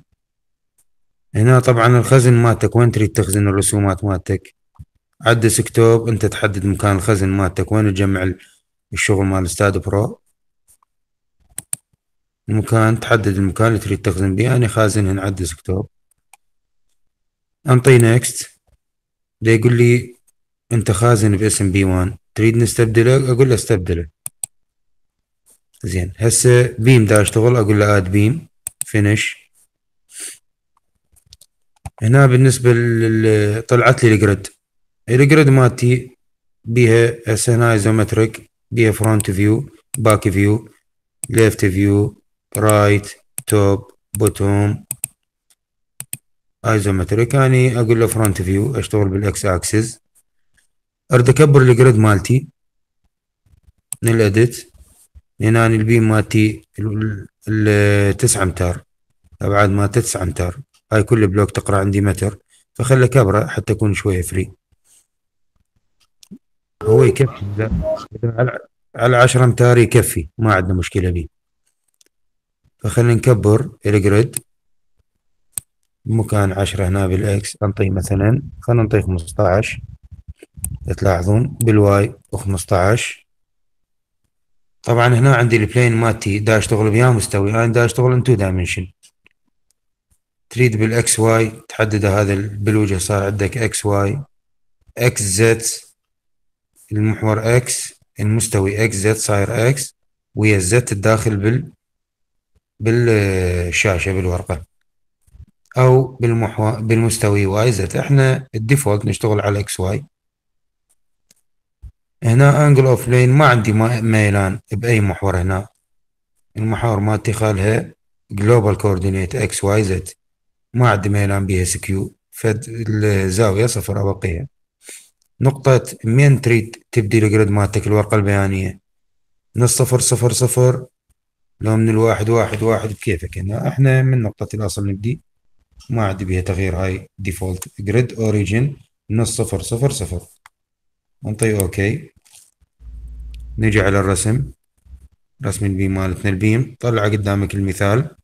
هنا طبعا الخزن مالتك وين تريد تخزن الرسومات مالتك؟ على ال desktop أنت تحدد مكان الخزن مالتك وين تجمع ال- الشغل مال STAAD Pro؟ المكان تحدد المكان اللي تريد تخزن به أنا خازنهن على ال desktop. انطي next ده يقول لي أنت خازن باسم B 1 تريد نستبدله؟ أقول له استبدله. زين هسه beam دا أشتغل أقول له add beam finish هنا بالنسبة لل طلعت لي ال grid ال grid مالتي بيها هسه هنا isometric بيها front view back view left view right top bottom isometric يعني أقول له front view أشتغل بالاكس اكسس اريد أكبر ال grid مالتي. من ال edit. هنا ال beam مالتي ال- ال- 9 أمتار. أبعاد مالته 9 أمتار. هاي كل block تقرأ عندي متر. فخله كبرة حتى يكون شوية free هو يكفي. على 10 أمتار يكفي. ما عندنا مشكلة به فخلينا نكبر ال grid مكان 10 هنا بال X. انطي مثلا. خلينا نعطي 15 تلاحظون بال Y و15 طبعا هنا عندي ال plane مالتي دا أشتغل بيا مستوي. أنا دا أشتغل in two dimension تريد بال X Y تحدد هذا ال- بالوجه صار عندك X Y إكس زد المحور إكس المستوي إكس زد صاير إكس ويا الزد الداخل بال بالشاشة بالورقة. أو بالمحور بالمستوي Y Z. إحنا ال default نشتغل على X Y. هنا angle of line ما عندي ميلان بأي محور هنا. المحور مالتي خالها global coordinate X Y Z. ما عندي ميلان بيها skew فالزاوية صفر أبقيها نقطة من تريد تبدي ال grid مالتك الورقة البيانية. من الصفر صفر صفر. لو من الواحد واحد واحد بكيفك. هنا إحنا من نقطة الأصل نبدي. ما عندي بيها تغيير هاي default grid origin من الصفر صفر صفر. نطي okay نجي على الرسم. رسم ال beam مالتنا ال beam طلع قدامك المثال.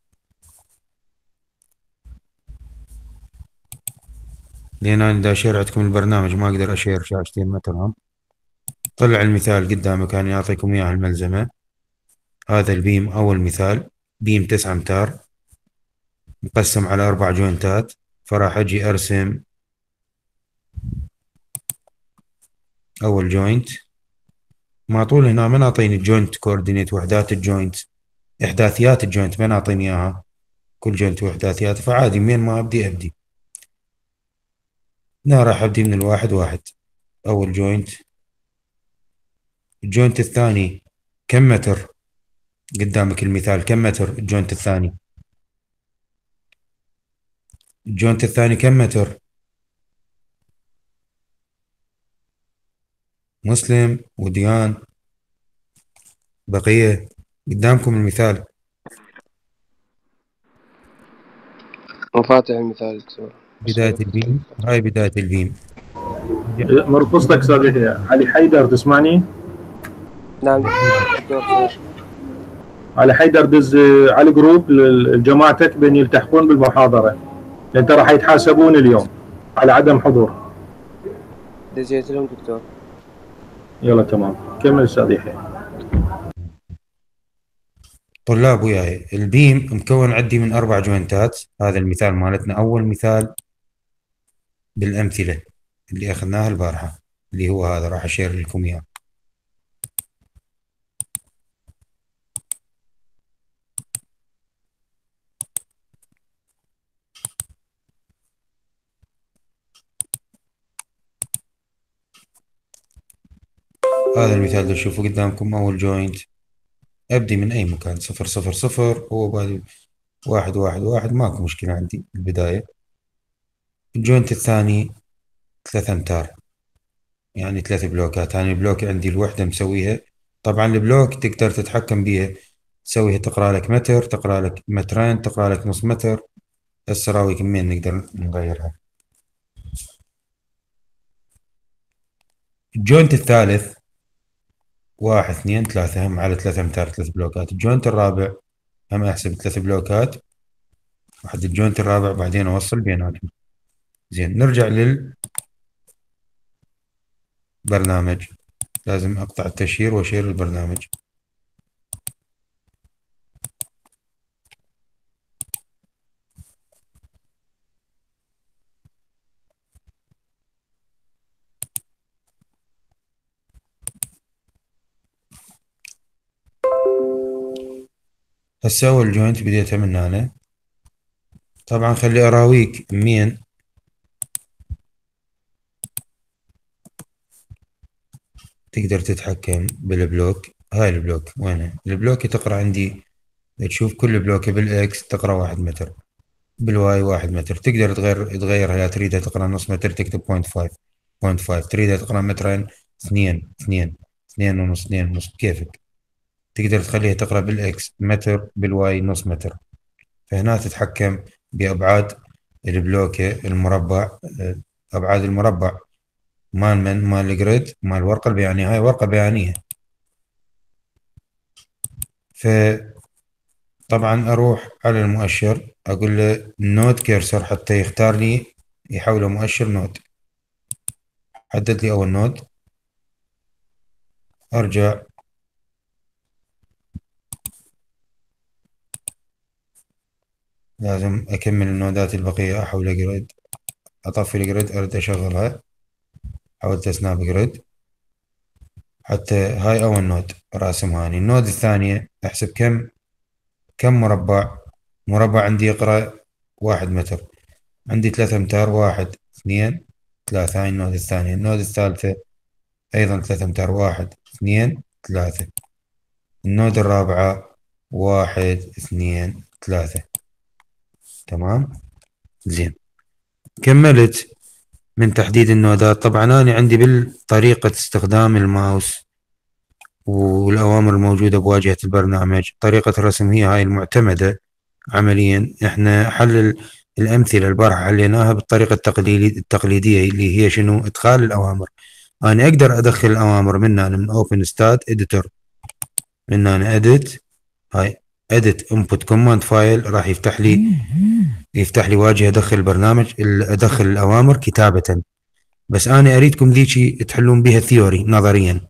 لأن أنا دا أشير عندكم البرنامج ما أقدر أشير شاشتين مثلا. طلع المثال قدامك أنا أعطيكم اياه الملزمة. هذا ال beam أول مثال. beam تسعة أمتار. مقسم على أربع جوينتات. فراح أجي أرسم أول joint. ما طول هنا ما نعطيني ال joint coordinate وحدات ال joint إحداثيات الجوينت ما نعطيني إياها. كل joint واحداثيات فعادي من ما أبدي أبدي. هنا راح أبدي من الواحد واحد. أول joint. ال joint الثاني كم متر؟ قدامك المثال كم متر ال joint الثاني؟ ال joint الثاني كم متر؟ مسلم وديان بقية. قدامكم المثال. وفاتح المثال. بداية البيم هاي بداية البيم مرقصتك يحيى علي حيدر تسمعني؟ نعم. علي حيدر دز على الجروب لجماعتك بين يلتحقون بالمحاضرة. لأن ترى حيتحاسبون اليوم على عدم حضور دزيت لهم دكتور. يلا تمام. كمل أستاذ يحيى. طلاب وياي البيم مكون عندي من أربع جوينتات. هذا المثال مالتنا. أول مثال بالأمثلة اللي أخذناها البارحة اللي هو هذا راح أشير لكم إياه. هذا المثال اللي تشوفه قدامكم أول joint أبدي من أي مكان صفر صفر صفر. هو بعد واحد واحد واحد. ماكو مشكلة عندي البداية. ال joint الثاني ثلاثة أمتار. يعني ثلاث بلوكات. أنا ال block عندي الوحدة مسويها. طبعا ال block تقدر تتحكم بيها. تسويها تقرأ لك متر تقرأ لك مترين تقرأ لك نص متر. هسه راوي كمين نقدر نغيرها. ال joint الثالث واحد اثنين ثلاثة هم على ثلاثة أمتار ثلاث بلوكات. ال joint الرابع هم أحسب ثلاث بلوكات. واحد ال joint الرابع بعدين أوصل بيناتهم. زين نرجع للبرنامج لازم أقطع ال share وأشير البرنامج. هسه أول joint بديتها من هنا. طبعا خلي أراويك مين؟ تقدر تتحكم بال block. هاي ال block وينه؟ ال block تقرأ عندي تشوف كل block بال X تقرأ واحد متر. بال Y واحد متر. تقدر تغير تغيرها لا تريدها تقرأ نص متر تكتب point five point five تريدها تقرأ مترين اثنين اثنين اثنين ونص اثنين ونص. كيفك؟ تقدر تخليها تقرأ بال X متر بال Y نص متر. فهنا تتحكم بأبعاد البلوكة المربع أبعاد المربع. مال من؟ مال ال grid؟ مال الورقة البيانية. هاي ورقة بيانية. ف طبعا أروح على المؤشر أقول له node cursor حتى يختار لي يحوله مؤشر node حدد لي أول node أرجع لازم أكمل النودات البقية أحول grid أطفي ال grid أرد أشغلها حولت snap grid حتى هاي أول node راسمها آني ال node الثانية أحسب كم كم مربع؟ مربع عندي يقرأ واحد متر. عندي ثلاثة أمتار واحد اثنين ثلاثة. هاي ال node الثانية. ال node الثالثة أيضا ثلاثة أمتار واحد اثنين ثلاثة. ال node الرابعة واحد اثنين ثلاثة. تمام؟ زين. كملت من تحديد النودات طبعا أنا عندي بالطريقة استخدام الماوس والأوامر الموجودة بواجهة البرنامج. طريقة الرسم هي هاي المعتمدة عمليا. إحنا حل الأمثلة البارحة حليناها بالطريقة التقليدية اللي هي شنو؟ إدخال الأوامر. أنا أقدر أدخل الاوامر من هنا من open STAAD editor من هنا edit هاي. edit input command file راح يفتح لي يفتح لي واجهة ادخل البرنامج ال- ادخل الاوامر كتابة. بس أنا أريدكم ذيك تحلون بها theory نظريا.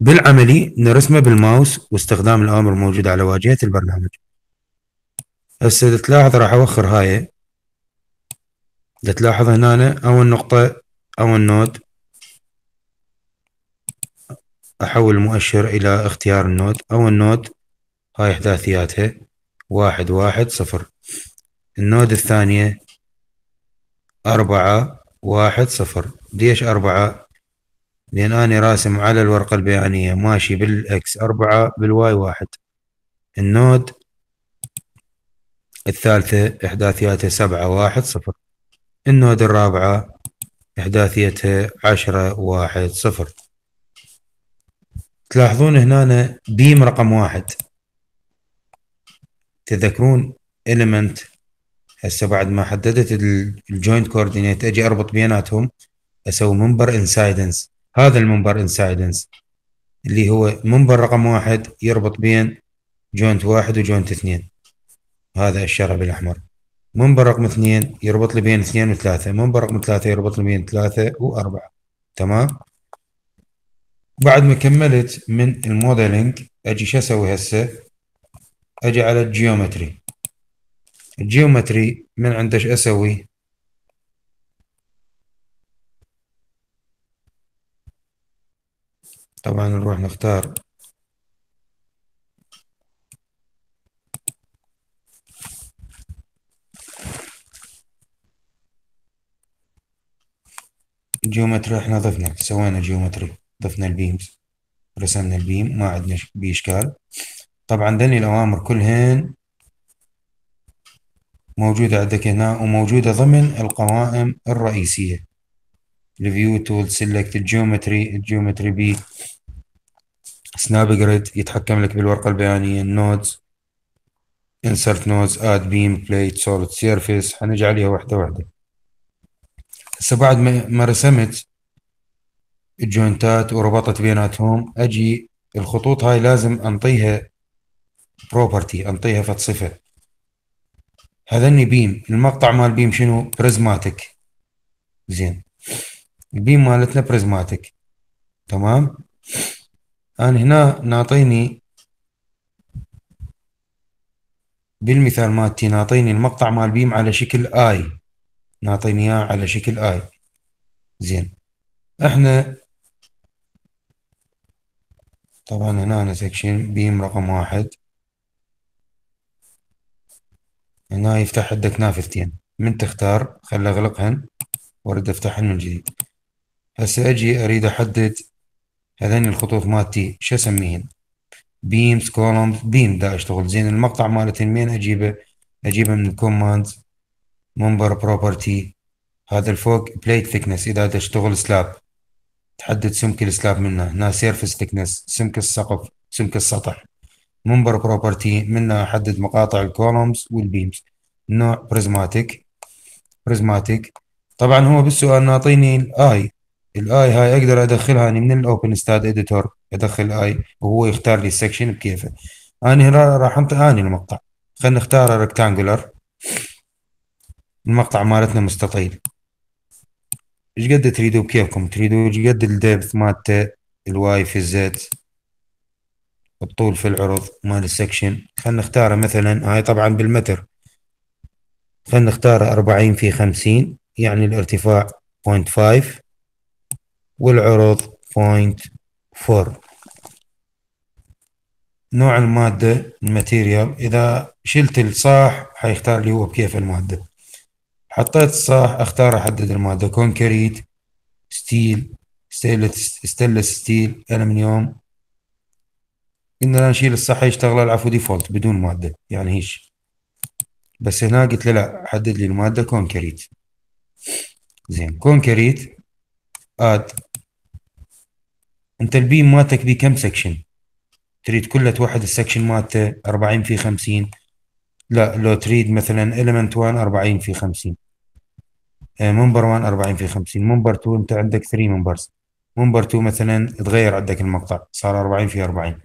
بالعملي نرسمه بالماوس واستخدام الأوامر الموجودة على واجهة البرنامج. هسه تلاحظ راح أوخر هاي. تلاحظ هنا اول نقطه اول node أحول المؤشر إلى اختيار ال node اول node هاي أحداثياتها. واحد واحد صفر. ال node الثانية أربعة واحد صفر. ليش أربعة؟ لأن أنا راسم على الورقة البيانية ماشي بال X. أربعة بال Y واحد. ال node الثالثة إحداثياتها سبعة واحد صفر. ال node الرابعة إحداثيتها عشرة واحد صفر. تلاحظون هنا beam رقم واحد. تذكرون element هسه بعد ما حددت ال joint coordinate أجي أربط بيناتهم أسوي member incidence هذا ال member incidence اللي هو member رقم واحد يربط بين joint واحد و joint اثنين. هذا الشرع بالأحمر. member رقم اثنين يربط لي بين اثنين وثلاثة member رقم ثلاثة يربط لي بين ثلاثة وأربعة تمام؟ بعد ما كملت من ال modeling أجي شو أسوي هسه؟ أجي على ال geometry. ال geometry من عنده إيش أسوي؟ طبعا نروح نختار. ال geometry إحنا ضفنا. سوينا geometry. ضفنا ال beams. رسمنا ال beam. ما عندنا بإشكال طبعا دني الأوامر كلهن موجودة عندك هنا وموجودة ضمن القوائم الرئيسية. ال view tool select ال geometry ال geometry بي snap grid يتحكم لك بالورقة البيانية ال nodes insert nodes add beam plate solid surface حنجي عليها واحدة واحدة. هسه بعد ما رسمت الجوينتات وربطت بيناتهم أجي الخطوط هاي لازم أنطيها property انطيها فد صفة. هذني beam المقطع مال beam شنو؟ prismatic زين. ال beam مالتنا prismatic تمام؟ أنا هنا ناطيني بالمثال مالتي ناطيني المقطع مال beam على شكل I ناطيني إياه على شكل I زين. إحنا طبعا هنا section beam رقم واحد. هنا يفتح عندك نافذتين. من تختار؟ خل أغلقهن وارد أفتحهن من جديد. هسه أجي أريد أحدد هذين الخطوط مالتي شو أسميهن؟ beams columns beam دا أشتغل. زين المقطع مالتي من أجيبه؟ أجيبه من ال command member property هذا الفوق plate thickness إذا دا اشتغل slab تحدد سمك ال slab منه. هنا surface thickness سمك السقف. سمك السطح. member property منه احدد مقاطع ال columns وال beams نوع prismatic prismatic طبعا هو بالسؤال ناطيني ال I ال I هاي أقدر أدخلها اني من ال open STAAD editor أدخل I وهو يختار لي ال section بكيفه. أنا هنا راح أنطي اني المقطع. خلينا نختار rectangular المقطع مالتنا مستطيل. إيش قد تريدوا بكيفكم؟ تريدوا إيش قد ال depth مالته؟ ال Y في ال Z الطول في العرض مال ال section. خلينا نختاره مثلا هاي طبعا بالمتر. خلينا نختاره أربعين في خمسين يعني الارتفاع point five والعرض point four نوع المادة ال material إذا شلت الصاح حيختار لي هو بكيف المادة. حطيت الصاح أختار أحدد المادة. concrete steel stainless steel ألمنيوم إننا نشيل الصح يشتغل العفو default بدون مادة. يعني هيش. بس هنا قلت له لا حدد لي المادة concrete. زين concrete add أنت ال beam مالتك كم section تريد كله توحد ال section مالته 40 في 50 لا لو تريد مثلا element 1 40 في 50 منبر 1 40 في 50 منبر 2 أنت عندك 3 منبرز منبر 2 مثلا تغير عندك المقطع صار 40 في 40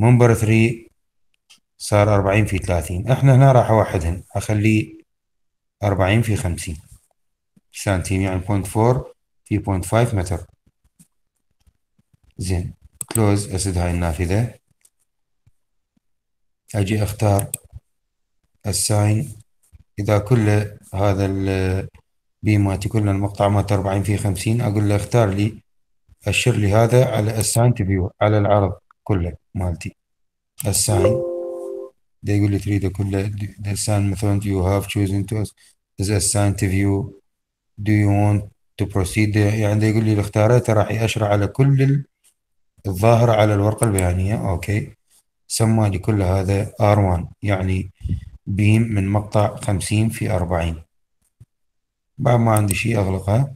منبر 3 صار 40 في 30 إحنا هنا راح أوحدهن. أخليه 40 في 50 سنتيم يعني 0.4 في 0.5 متر زين. كلوز أسد هاي النافذة. أجي أختار ال assign إذا كل هذا ال beam مالتي كل المقطع مالته 40 في 50 أقول له اختار لي أشر لي هذا على ال assign view على العرض. كله مالتي. ال assign ده يقول لي تريده كله. The assign method you have chosen is assign to view. Do you want to proceed? يعني ده يقول لي الاختيارات راح يأشر على كل الظاهرة على الورقة البيانية. okay سمى لي كل هذا R1 يعني beam من مقطع 50 في 40 بعد ما عندي شيء أغلقها.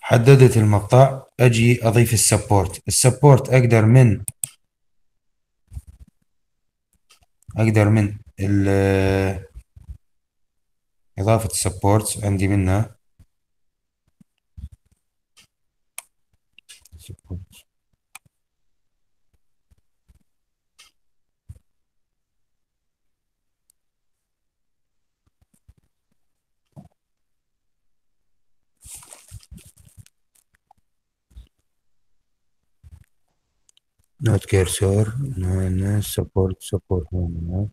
حددت المقطع. أجي أضيف ال support ال support أقدر من أقدر من إضافة ال support عندي منها support. Not cursor no, no support support no.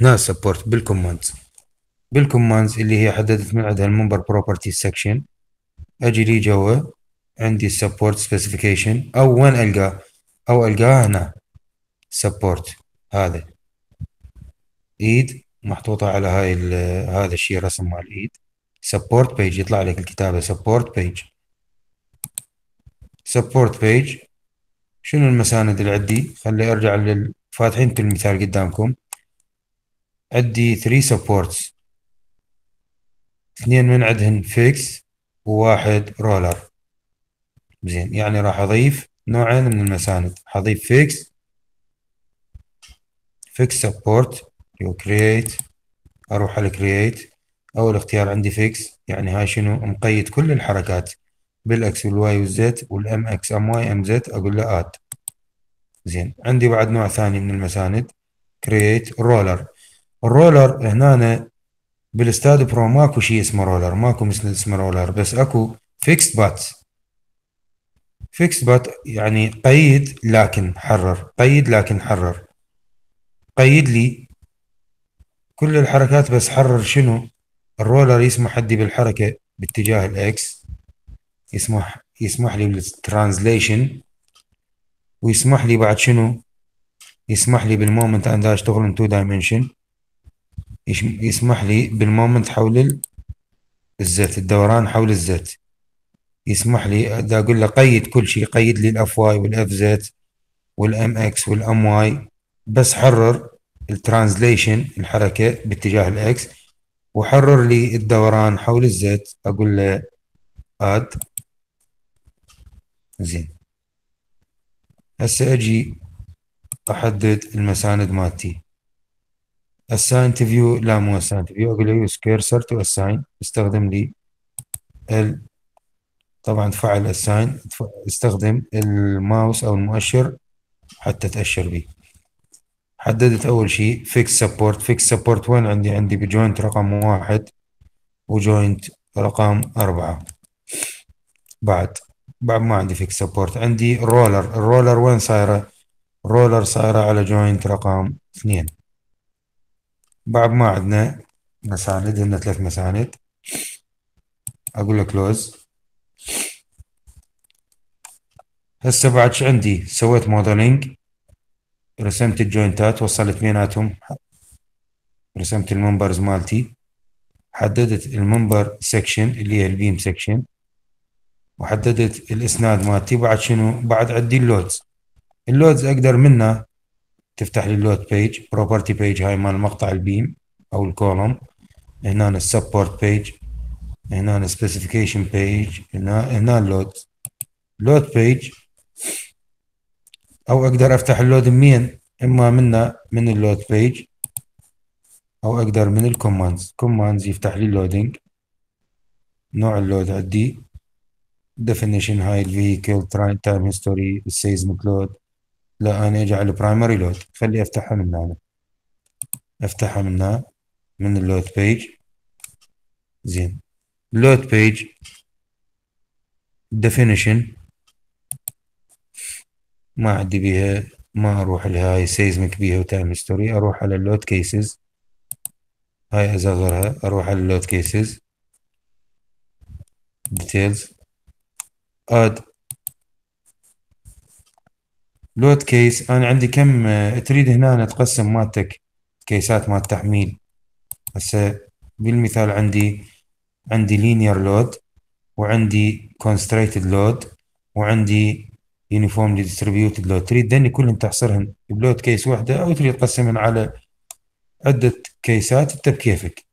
هنا support بال commands بال commands اللي هي حددت من عندها ال member property section أجي لي جوا. عندي ال support specification أو وين القاه أو القاه هنا. support هذا. ايد محطوطة على هاي هذا الشيء رسم مال الايد support page يطلع لك الكتابة. support page support page شنو المساند اللي عندي؟ خلي أرجع للفاتحين المثال قدامكم. عندي 3 supports اثنين من عندهن فيكس وواحد roller زين يعني راح أضيف نوعين من المساند. حضيف fixed fixed support و create أروح على create أول اختيار عندي فيكس يعني هاي شنو؟ مقيد كل الحركات بال X وال Y وال Z وال MX MY MZ أقول له add زين. عندي بعد نوع ثاني من المساند create roller ال roller هنا بال STAAD Pro ماكو شيء اسمه roller ماكو مثل اسمه roller بس أكو fixed but fixed but يعني قيد لكن حرر قيد لكن حرر. قيد لي كل الحركات بس حرر شنو؟ ال roller يسمح عندي بالحركة باتجاه ال X يسمح يسمح لي بال translation ويسمح لي بعد شنو؟ يسمح لي بال moment آني د أشتغل in two dimension يسمح لي بال moment حول ال Z الدوران حول ال Z. يسمح لي أقول له قيد كل شيء قيد لي ال FY وال FZ وال MX وال MY بس حرر ال translation الحركة باتجاه ال X وحرر لي الدوران حول ال Z. أقول له add. زين. هسه أجي أحدد المساند مالتي. Assign to view لا مو assign to view. أقول له use cursor to assign. استخدم لي ال طبعا تفعل assign. استخدم الماوس أو المؤشر حتى تأشر به حددت أول شيء fix support. fix support وين؟ عندي عندي ب joint رقم واحد و joint رقم أربعة. بعد بعد ما عندي fix support. عندي roller ال roller وين صايرة؟ roller صايرة على joint رقم اثنين. بعد ما عندنا مساند هنا ثلاث مساند. أقول له close هسه بعد شو عندي؟ سويت modeling رسمت الجوينتات وصلت بيناتهم رسمت ال members مالتي. حددت ال member section اللي هي ال beam section وحددت الإسناد مالتي. بعد شنو؟ بعد عندي ال loads. ال loads أقدر منه تفتح لي ال load page property page هاي مال مقطع ال beam أو ال column. هنا ال support page هنا ال specification page هنا هنا ال load load page أو أقدر أفتح ال load منين؟ إما منا من ال load page أو أقدر من ال commands commands يفتح لي ال loading نوع ال load عندي. definition هاي ال vehicle time history ال seismic load لا أنا أجي على ال primary load خلي أفتحها من هنا. أفتحها من هنا. من ال load page زين. load page definition. ما عندي بيها ما أروح لهاي seismic بيها و time history أروح على ال load cases هاي أصغرها. أروح على ال load cases details. add load case أنا عندي كم تريد هنا تقسم مالتك كيسات مال التحميل هسه بالمثال عندي عندي linear load وعندي concentrated load وعندي uniformly distributed load تريد ذني كلهم تحصرهن ب load case واحدة أو تريد تقسمهن على عدة كيسات انت بكيفك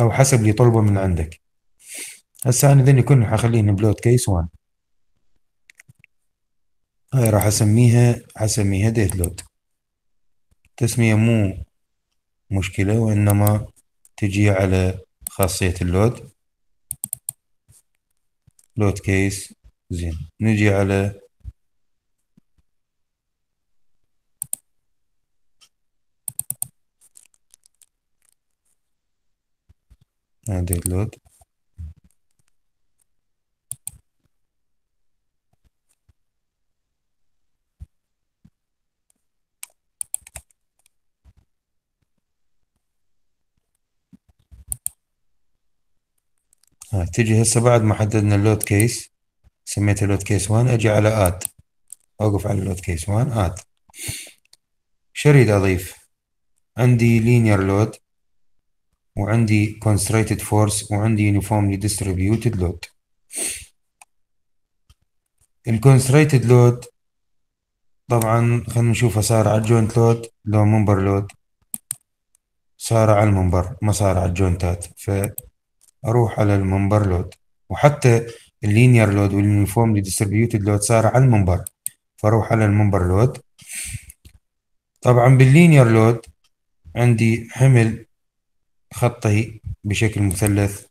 أو حسب اللي يطلبه من عندك. هسه أنا ذني كلهم حخليهن ب load case 1 هاي راح أسميها حسميها dead load تسمية مو مشكلة وإنما تجي على خاصية ال load load case. زين نجي على هذا load ها تجي هسه بعد ما حددنا ال load case سميته load case 1 أجي على add أوقف على ال load case 1 add شو اريد أضيف. عندي linear load وعندي concentrated force وعندي uniformly distributed load. ال concentrated load طبعا خلينا نشوفه صار على ال joint load لو member load صار على ال member ما صار على ال joint ات فأروح على ال member load وحتى ال linear load وال uniformly distributed load صار على ال member. فاروح على ال member load. طبعا بال linear load عندي حمل خطي بشكل مثلث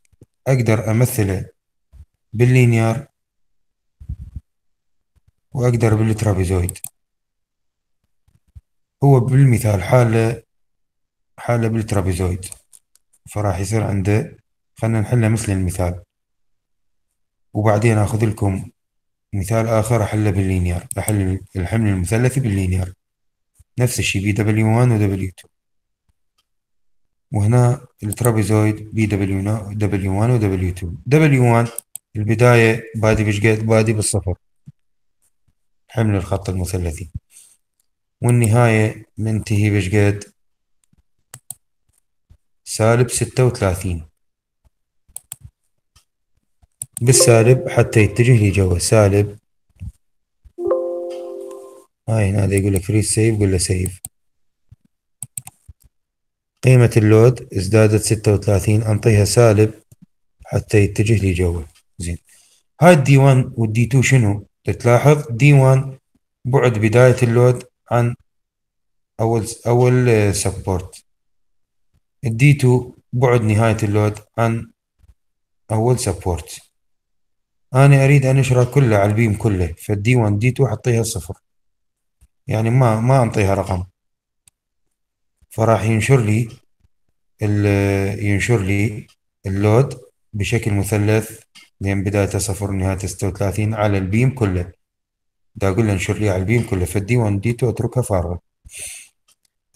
أقدر أمثله بال linear وأقدر بال trapezoid. هو بالمثال حالة حالة بال trapezoid. فراح يصير عنده خلنا نحله مثل المثال. وبعدين أخذ لكم مثال آخر احله بال linear. احل الحمل المثلثي بال linear. نفس الشيء بي W 1 و W 2 وهنا ال trapezoid بي دبليو دبليو 1 ودبليو 2 دبليو 1 البداية بادي بشقد بادي بالصفر. حمل الخط المثلثي. والنهاية منتهي بشقد سالب ستة وثلاثين. بالسالب حتى يتجه لي جوا سالب. هاي هنا يقول لك free save قول له save قيمة ال load ازدادت ستة وثلاثين أنطيها سالب حتى يتجه لي جوا زين. هاي ال D 1 وال D 2 شنو؟ تلاحظ D 1 بعد بداية ال load عن أول أول support ال D 2 بعد نهاية ال load عن أول support أنا أريد أنشره كله على ال beam كله فال D 1 D 2 حطيها صفر. يعني ما ما أنطيها رقم. فراح ينشر لي ينشر لي ال load بشكل مثلث linear بدايته صفر ونهايته 36 على ال beam كله. دا أقول له انشر لي على ال beam كله فال D 1 D 2 أتركها فارغة.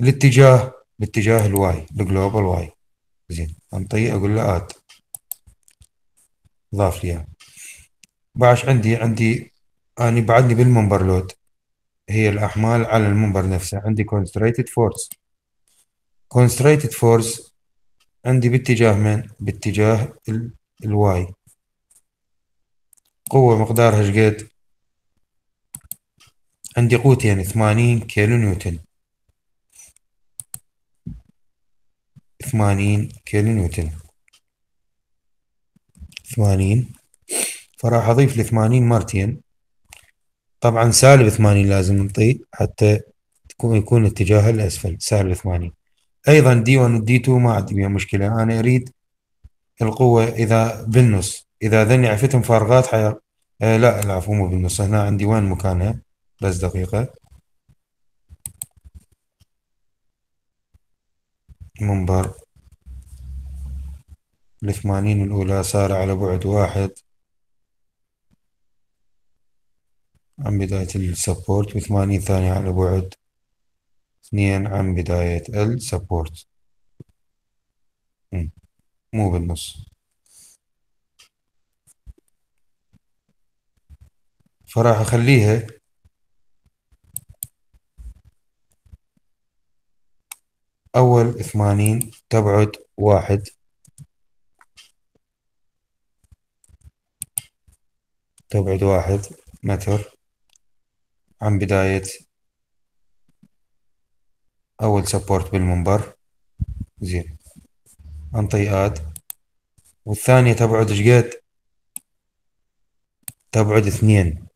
الاتجاه باتجاه ال Y ال global Y. زين أنطيه أقول له add ضاف لي باش عندي عندي أني بعدني بال member load. هي الأحمال على ال member نفسه. عندي concentrated force. concentrated force عندي باتجاه من؟ باتجاه الواي قوة مقدارها شقد عندي قوتين يعني ثمانين كيلو نيوتن. ثمانين كيلو نيوتن. ثمانين فراح أضيف لثمانين مرتين. طبعا سالب ثمانين لازم نطي حتى تكون يكون اتجاه الأسفل سالب ثمانين أيضا دي 1 ودي 2 ما عندي بيها مشكلة. أنا أريد القوة إذا بالنص. إذا ذني عفتهم فارغات حي... آه لا العفو مو بالنص. هنا عندي وين مكانها بس دقيقة. منبر. الثمانين الأولى صار على بعد واحد. عن بداية ال support وثمانين ثانية على بعد اثنين عن بداية ال support. مو بالنص. فراح أخليها أول ثمانين تبعد واحد. تبعد واحد متر. عن بداية أول support بال member. زين. أنطي add والثانية تبعد إيش قد؟ تبعد اثنين.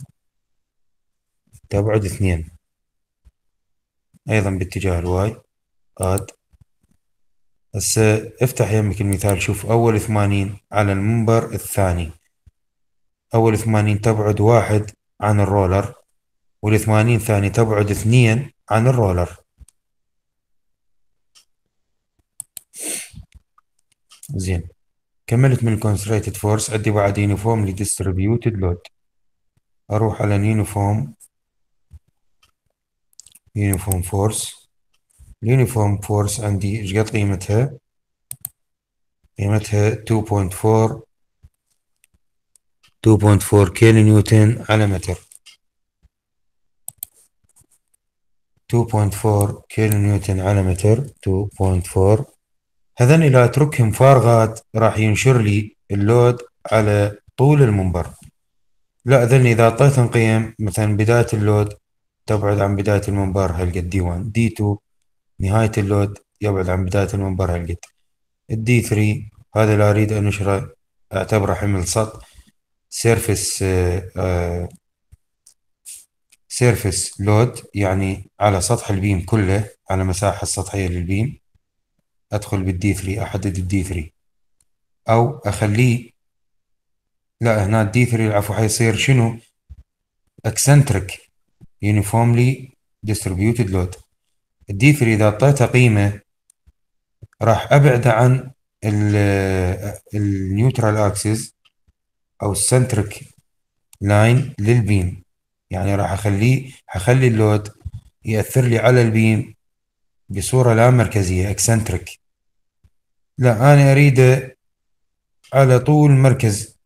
تبعد اثنين. أيضا باتجاه ال Y. add هسه افتح يمك المثال. شوف أول ثمانين على ال member الثاني. أول ثمانين تبعد واحد عن ال roller. والثمانين ثاني تبعد اثنين عن ال roller. زين. كملت من ال concentrated force عندي بعد uniform distributed load أروح على uniform uniform force ال uniform force عندي إيش قد قيمتها؟ قيمتها 2.4 2.4 كيلو نيوتن على متر. 2.4 كيلو نيوتن على متر 2.4 هذن إذا أتركهم فارغات راح ينشر لي اللود على طول المنبر. لا ذن إذا أعطيتهم قيم مثلا بداية اللود تبعد عن بداية المنبر هالقد دي 1 دي 2 نهاية ال load يبعد عن بداية ال member هالقد. ال D 3 هذا اللي أريد أنشره أعتبره حمل سطح surface surface load يعني على سطح ال beam كله على مساحة السطحية لل beam أدخل بال D 3 أحدد ال D 3 أو أخليه لا هنا ال D 3 العفو حيصير شنو؟ eccentric uniformly distributed load ال d 3 إذا أعطيتها قيمة راح أبعد عن ال neutral axis أو ال centric line لل beam. يعني راح أخليه أخلي ال load يأثر لي على ال beam بصورة لا مركزية eccentric. لا أنا اريده على طول مركز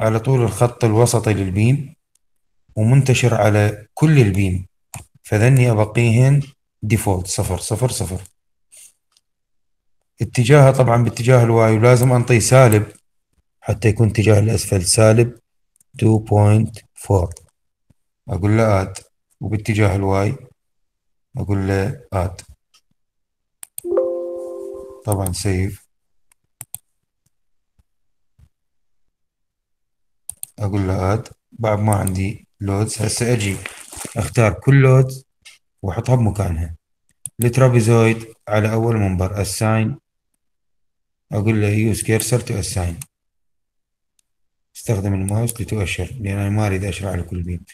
على طول الخط الوسطي لل beam ومنتشر على كل ال beam فذني أبقيهن default صفر صفر صفر. اتجاهها طبعا باتجاه ال Y ولازم انطي سالب حتى يكون اتجاه الأسفل سالب 2.4 أقول له add وباتجاه ال Y أقول له add طبعا save أقول له add بعد ما عندي loads هسه أجي أختار كل load وأحطها بمكانها. ال trapezoid على أول member assign. أقول له use cursor to assign. استخدم الماوس لتؤشر لأن أنا ما أريد أشر على كل beam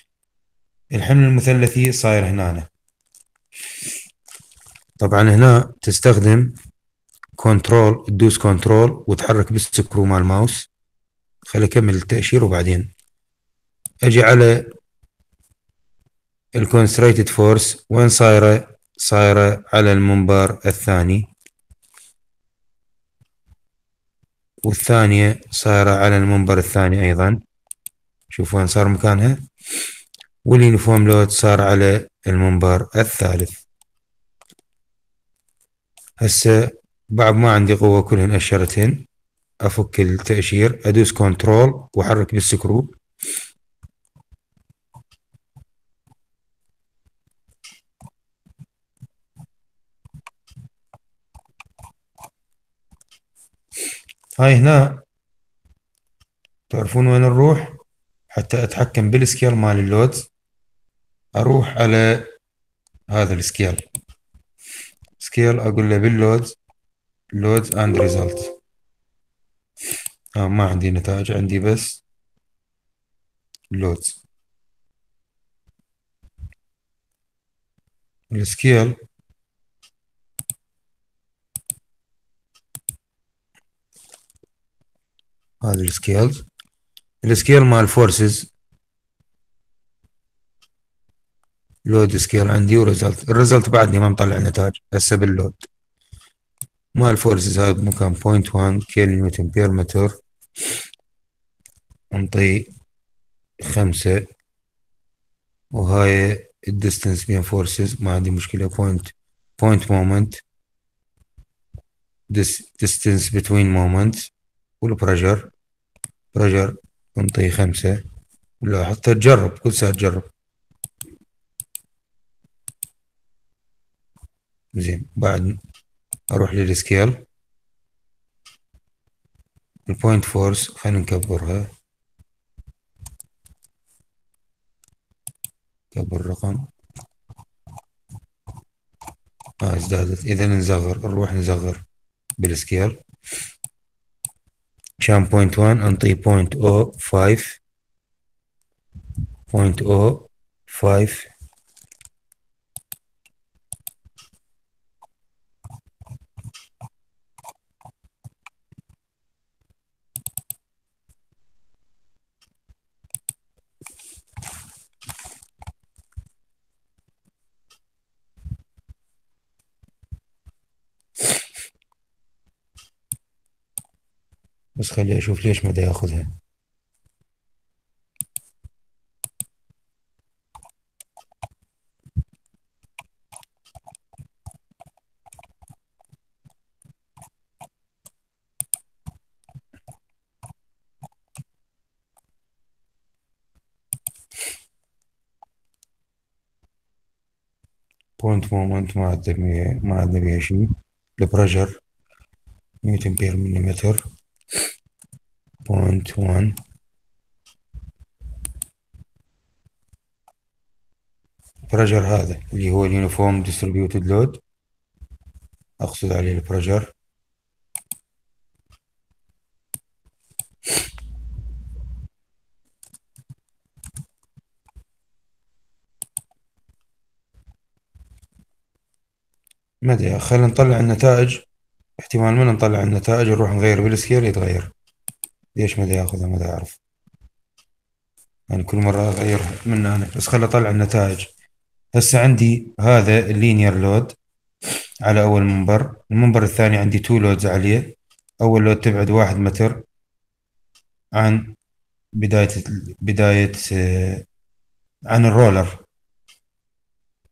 الحمل المثلثي صاير هنا. طبعا هنا تستخدم control تدوس control وتحرك بال scroll مال الماوس. خلي أكمل التأشير وبعدين أجي على ال concentrated force وين صايرة؟ صايرة على ال member الثاني. والثانية صايرة على ال member الثاني أيضا. شوف وين صار مكانها. وال uniform load صار على ال member الثالث. هسه بعد ما عندي قوة كلهن أشرتهن. أفك التأشير أدوس control وأحرك بال scroll. هاي هنا. تعرفون وين نروح؟ حتى أتحكم بال scale مال ال loads أروح على هذا ال scale. ال scale أقول له بال loads loads and result آه ما عندي نتائج عندي بس loads. ال scale هذه ال scales. ال scale مال forces load scale عندي و result ال result بعدني ما مطلع نتائج هسه بال load. مال forces هذا بمكان point 1 كيلو نيوتن per متر أنطي خمسة. وهاي ال distance between forces ما عندي مشكلة point point moment distance between moments. وال pressure pressure أنطي خمسة. لا حتى تجرب كل ساعة تجرب. زين بعد أروح لل scale. ال point force خلينا نكبرها. كبر الرقم. آه ازدادت. إذا نصغر نروح نصغر بال scale. كان point 1 انطيه point O five point O five بس خلي أشوف ليش ما دا ياخذها. point moment ما عندنا ما عندنا شيء ال pressure نيوتن per مليمتر. point 1 pressure هذا اللي هو ال uniform distributed load أقصد عليه ال pressure ما أدري خلينا نطلع النتائج؟ احتمال من نطلع النتائج نروح نغير بال scale يتغير. ليش ما ياخذها ما اعرف يعني كل مرة اغير منا بس خل أطلع النتائج. هسه عندي هذا ال linear load على أول member. ال member الثاني عندي two loads عليه. أول load تبعد واحد متر عن بداية بداية آه، عن ال roller.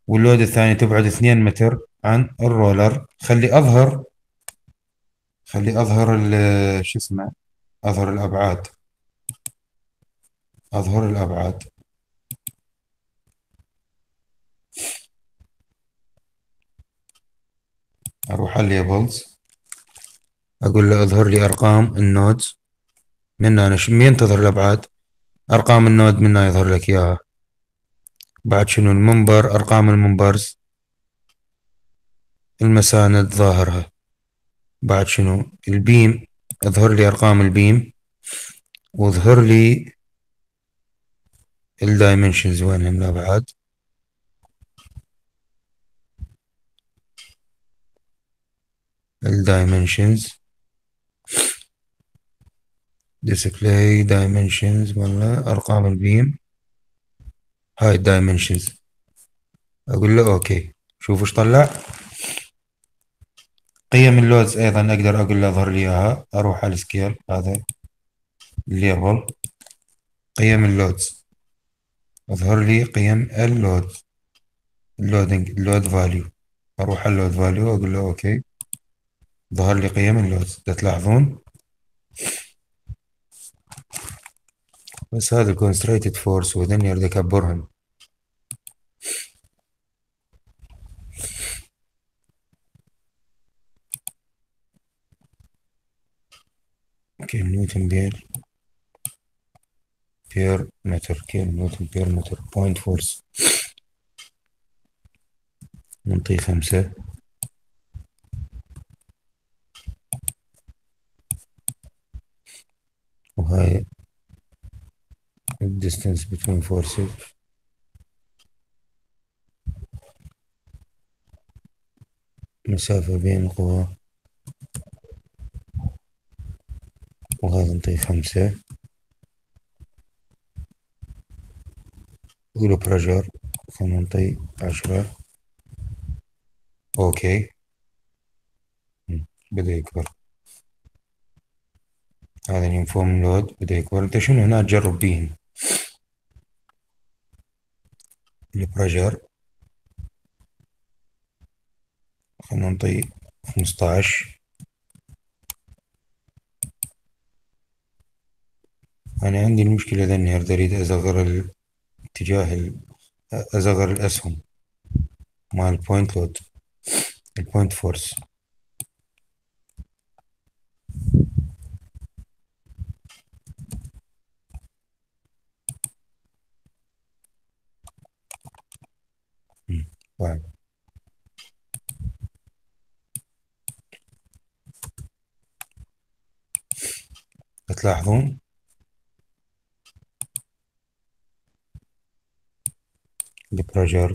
وال load الثاني تبعد اثنين متر عن ال roller. خلي أظهر خلي أظهر شو اسمه؟ أظهر الأبعاد. أظهر الأبعاد. أروح على ال labels أقول له أظهر لي أرقام ال nodes. منا مين تظهر الأبعاد؟ أرقام ال node من يظهر لك إياها. بعد شنو؟ ال member أرقام ال members. المساند ظاهرها. بعد شنو؟ ال beam اظهر لي أرقام ال beam واظهر لي ال dimensions وينهم بعد. ال dimensions display dimensions ولا أرقام ال beam. هاي ال dimensions أقول له okay. شوف إيش طلع. قيم ال loads أيضا أقدر أقول له أظهر لي إياها أروح على ال scale هذا ال label قيم ال loads أظهر لي قيم ال load ال loading ال load value أروح على ال load value وأقول له okay. ظهر لي قيم ال loads تلاحظون. بس هذا concentrated force وذن يريد اكبرهم كيلو نيوتن per per متر كيلو نيوتن per متر point force نعطيه خمسة. وهاي ال distance بين forces مسافة بين قوى. وهذا نعطيه خمسة ولو pressure خلينا نعطي عشرة. okay بدأ يكبر. هذا ال uniform load بدأ يكبر. أنت شنو هنا تجرب بيهن ال pressure خلينا نعطي خمسطعش أنا عندي المشكلة ذا إني أريد أصغر الاتجاه ال- أصغر الأسهم مع ال point load ال point force مم، واحد. the pressure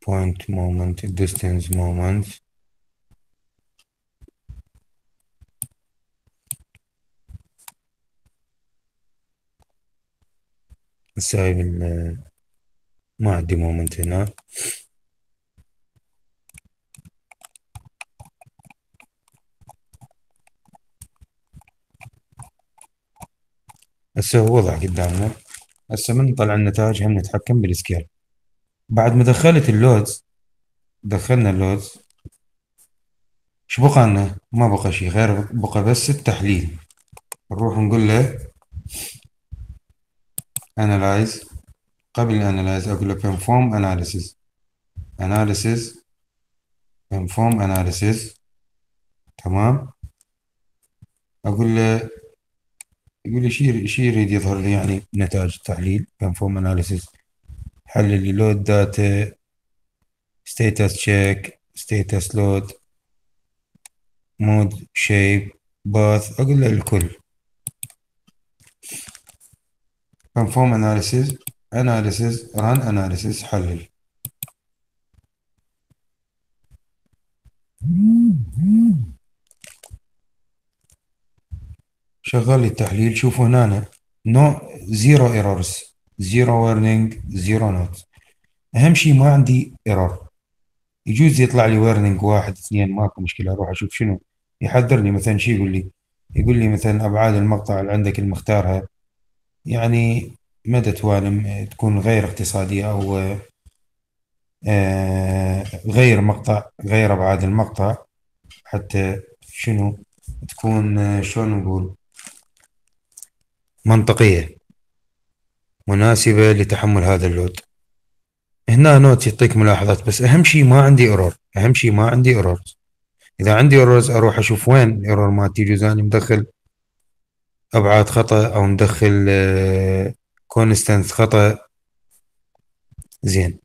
point moment distance moment. سايب ال- ما عندي مومنت هنا. هسه وضع قدامنا. هسه من طلع النتائج هم نتحكم بال scale. بعد ما دخلت ال loads دخلنا ال loads. إيش بقى لنا؟ ما بقى شيء غير بقى بس التحليل. نروح نقول له analyze. قبل ال analyze أقول له perform analysis. Analysis. Perform analysis. تمام؟ أقول له يقول لي شيء شيء يريد يظهر لي يعني نتائج التحليل. Perform analysis. حلل لي load data status check. Static load. mode shape both أقول له الكل. Perform analysis analysis run analysis حلل شغل لي التحليل. شوفوا هنا no zero errors zero warning zero note أهم شيء ما عندي error يجوز يطلع لي warning واحد اثنين ماكو مشكلة أروح أشوف شنو. يحذرني مثلا شيء يقول لي يقول لي مثلا أبعاد المقطع اللي عندك المختارها. يعني مدى تلائم تكون غير اقتصادية أو آه، غير مقطع غير أبعاد المقطع حتى شنو؟ تكون آه، شلون نقول؟ منطقية مناسبة لتحمل هذا ال load. هنا note يعطيك ملاحظات بس أهم شيء ما عندي error أهم شيء ما عندي error إذا عندي errors أروح أشوف وين ال error مالتي يجوز أني مدخل. أبعاد خطأ أو ندخل constants خطأ. زين.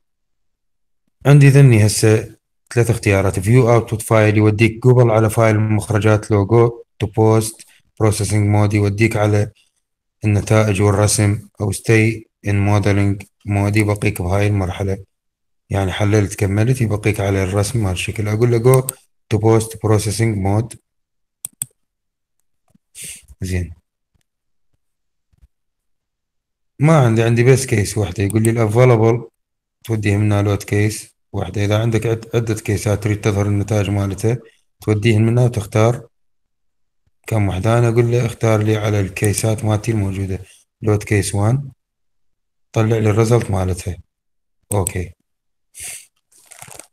عندي ذني هسه ثلاث اختيارات. view output file يوديك قبل على file مخرجات لو go to post processing mode يوديك على النتائج والرسم أو stay in modeling mode يبقيك بهاي المرحلة. يعني حللت كملت يبقيك على الرسم مال الشكل أقول له go to post processing mode زين. ما عندي عندي بس case واحدة يقول لي ال available توديه منها load case واحدة إذا عندك عد- عدة case ات تريد تظهر النتائج مالتها توديهن منها وتختار كم واحدة أنا أقول له اختار لي على ال case ات مالتي الموجودة. load case 1 طلع لي ال result مالتها okay.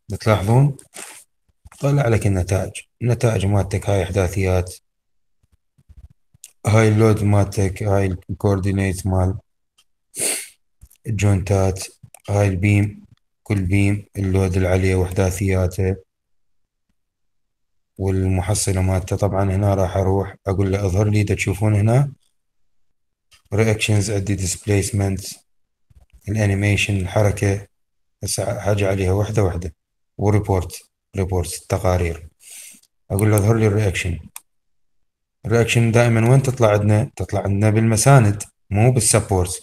بتلاحظون؟ طلع لك النتائج. النتائج مالتك هاي إحداثيات. هاي ال load مالتك هاي ال coordinate مال ال joint ات هاي ال beam كل beam ال load اللي عليه واحداثياته والمحصلة مالته طبعا هنا راح أروح أقول له أظهر لي تشوفون هنا reactions عندي displacement ال animation الحركة. هسه هسه أحكي عليها واحدة واحدة و report report التقارير. أقول له أظهر لي ال reaction ال reaction دائما وين تطلع عندنا؟ تطلع عندنا بالمساند مو بال support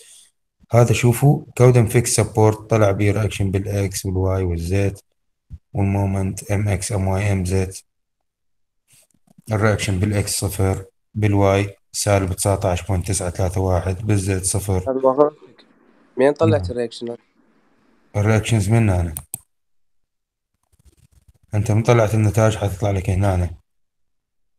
هذا شوفوا كودن fixed support طلع بيه reaction بال X وال Y وال Z وال moment MX MY MZ ال reaction بال X صفر بال Y سالب 19.931 بال Z صفر. مين طلعت نعم. ال reaction ال reactions من هنا. أنت من طلعت النتائج حتطلع لك هنا.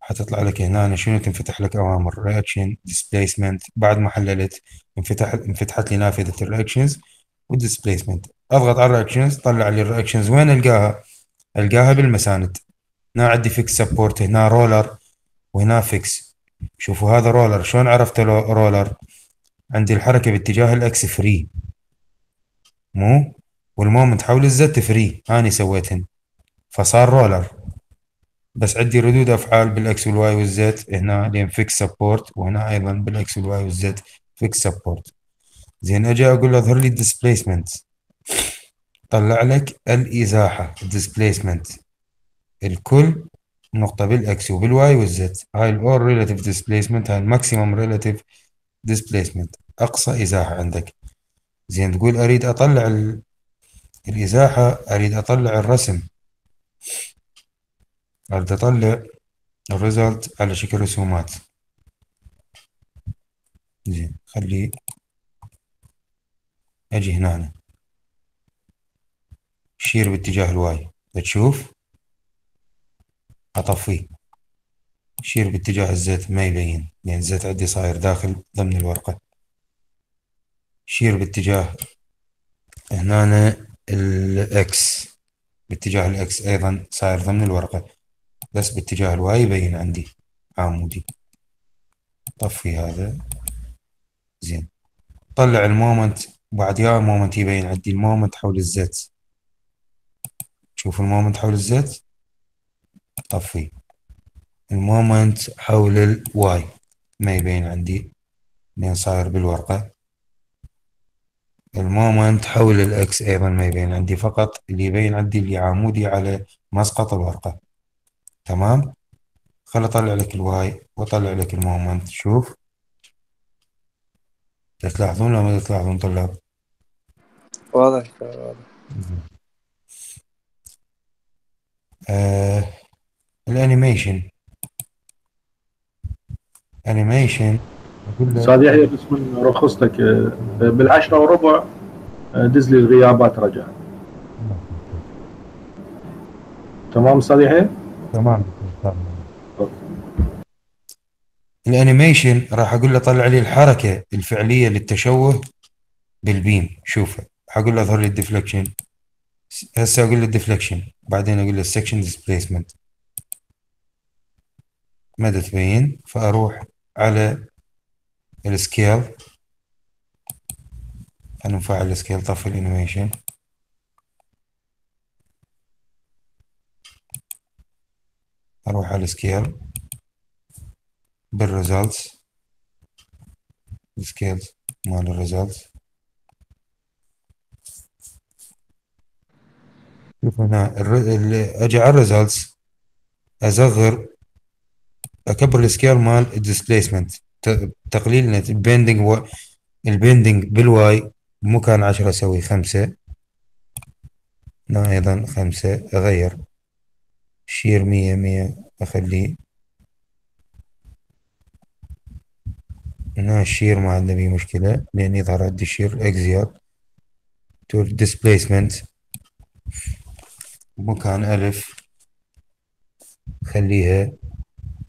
حتطلع لك هنا شنو تنفتح لك أوامر؟ reaction displacement بعد ما حللت انفتح انفتحت لي نافذة ال reactions وال displacement أضغط على ال reactions طلع لي ال reactions وين ألقاها؟ ألقاها بالمساند. هنا عندي fixed support هنا roller وهنا fixed شوفوا هذا roller شلون عرفت roller عندي الحركة باتجاه ال X free مو؟ وال moment حول ال Z free اني سويتهن. فصار roller بس عندي ردود أفعال بالإكس والواي والزد هنا لين fixed support وهنا أيضا بال X وال Y وال Z fixed support زين أجي أقول له أظهر لي ال displacement طلع لك الإزاحة ال displacement الكل نقطة بالإكس وبالواي والزد. هاي الأول relative displacement هاي ال maximum relative displacement أقصى إزاحة عندك. زين تقول أريد أطلع ال... الإزاحة أريد أطلع الرسم. اريد اطلع ال result على شكل رسومات زين خلي أجي هنا shear باتجاه ال Y تشوف اطفيه shear باتجاه ال Z ما يبين لأن ال Z عندي صاير داخل ضمن الورقة shear باتجاه هنا ال X باتجاه ال X أيضا صاير ضمن الورقة بس باتجاه ال Y يبين عندي عمودي. طفي هذا. زين. طلع ال moment. بعد يا ال moment يبين عندي ال moment حول ال Z. شوف ال moment حول ال Z. طفي ال moment حول ال Y. ما يبين عندي. لين صاير بالورقة. ال moment حول ال X أيضا ما يبين عندي فقط. اللي يبين عندي اللي عمودي على مسقط الورقة. تمام؟ خل أطلع لك ال Y وأطلع لك ال moment. شوف. تلاحظون ولا ما تلاحظون طلاب؟ واضح واضح. آه ال animation. animation. أستاذ يحيى بس من رخصتك آه، بالعشرة وربع آه، دز لي الغيابات رجع تمام أستاذ يحيى؟ تمام. ال animation راح أقول له طلع لي الحركة الفعلية للتشوه بال beam شوفه حقول له أظهر لي ال deflection. هسه أقول له ال deflection بعدين أقول له ال section displacement مدى تبين فأروح على ال scale خلينا نفعل ال scale طفي ال animation. أروح على ال scale بال results ال scales مال ال results شوف هنا الر- ال- أجي على ال results أصغر أكبر ال scale مال ال displacement تقليل ال bending و... ال bending بال Y مو كان عشرة أسوي خمسة. هنا أيضا خمسة أغير. شير مية مية أخليه. هنا الشير ما عندنا بيه مشكلة لأن يظهر عندي الشير اكزيال تول ديسبيسمنت مكان ألف خليها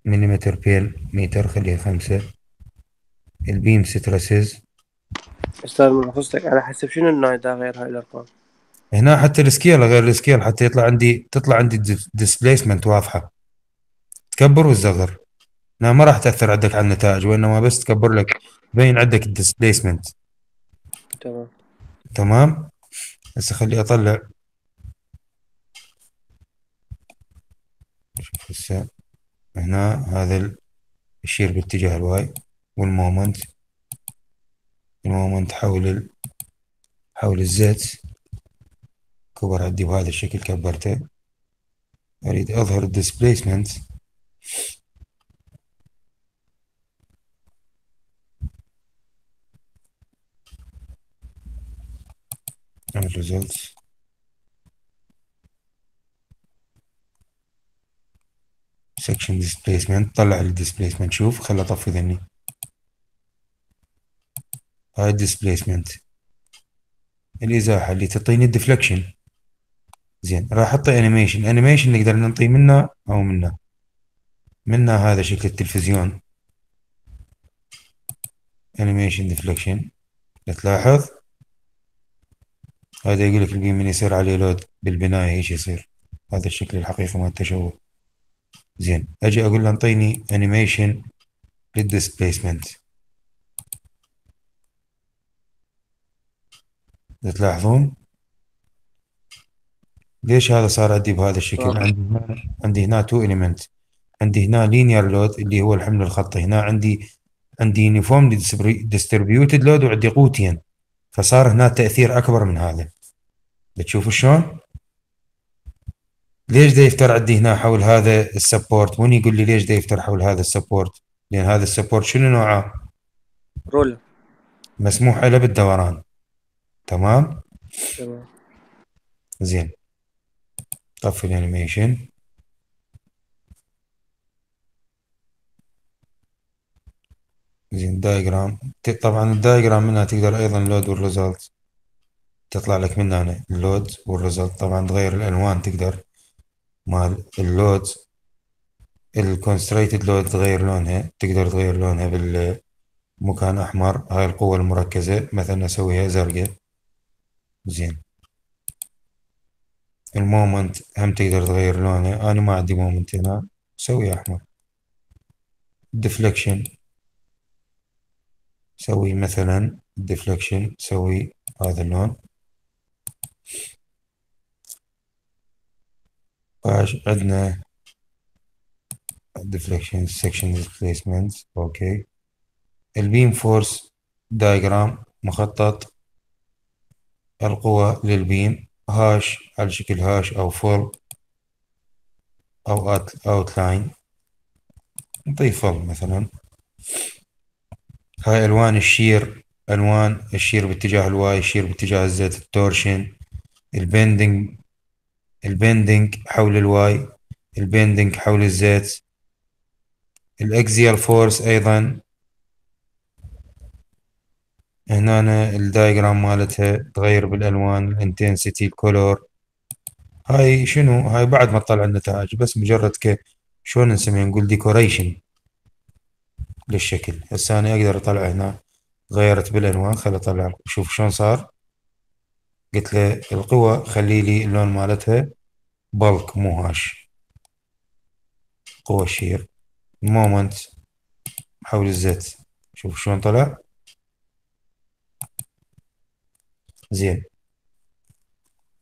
مليمتر بير متر خليها خمسة. البيم سترسز أستاذ من رخصتك على حسب شنو النايدة غير هاي الأرقام؟ هنا حتى ال scale غير ال scale حتى يطلع عندي تطلع عندي displacement واضحة. تكبر وتصغر هنا ما راح تأثر عندك على النتائج وإنما بس تكبر لك يبين عندك ال displacement تمام. تمام؟ هسه خلي أطلع. شوف هسه هنا هذا shear باتجاه ال Y وال moment. ال moment حول ال... حول ال Z. كبر عندي بهذا الشكل كبرته. أريد أظهر ال displacement ال results section displacement طلع ال displacement شوف خل أطفي ذني. هاي ال displacement الإزاحة اللي تعطيني ال deflection زين راح احطي animation animation نقدر ننطي منه أو منه. منه هذا شكل التلفزيون. animation deflection تلاحظ. هذا يقول لك ال beam من يصير عليه load بالبناية إيش يصير؟ هذا الشكل الحقيقي مال التشوه. زين أجي أقول له انطيني animation لل displacement تلاحظون. ليش هذا صار عندي بهذا الشكل. عندي هنا عندي هنا two element عندي هنا linear load اللي هو الحمل الخطي هنا عندي عندي uniform distributed load وعندي قوتين فصار هنا تأثير أكبر من هذا بتشوفوا شلون؟ ليش دا يفتر عندي هنا حول هذا ال support؟ من يقول لي ليش دا يفتر حول هذا ال support؟ لأن هذا ال support شنو نوعه؟ roller مسموح له بالدوران تمام؟ تمام زين طفي ال animation زين diagram طبعا ال diagram منها تقدر أيضا load وال result تطلع لك من هنا ال load وال result طبعا تغير الالوان تقدر. مال ال load ال concentrated load تغير لونها. تقدر تغير لونها بالمكان أحمر. هاي القوة المركزة. مثلا أسويها زرقاء. زين. ال moment هم تقدر تغير لونه. أنا ما عندي moment هنا. سوي احمر deflection سوي مثلا deflection سوي هذا اللون. باش عندنا deflection section displacement. أوكي. ال beam force diagram مخطط. القوى لل beam hatch على شكل hatch أو fill أو outline. نضيف fill مثلا. هاي ألوان ال shear ألوان ال shear باتجاه ال Y ال shear باتجاه ال Z ال torsion ال bending ال bending حول ال Y ال bending حول ال Z ال axial force أيضا. هنا ال diagram مالتها تغير بالألوان ال intensity ال color هاي شنو؟ هاي بعد ما تطلع النتائج بس مجرد ك شلون نسميها؟ نقول decoration للشكل. هسه أنا أقدر أطلع هنا غيرت بالألوان خل أطلع شوف شلون صار. قلت له القوة خلي لي اللون مالتها fill مو hatch. قوة ال shear ال moment حول ال Z. شوف شلون طلع. زين.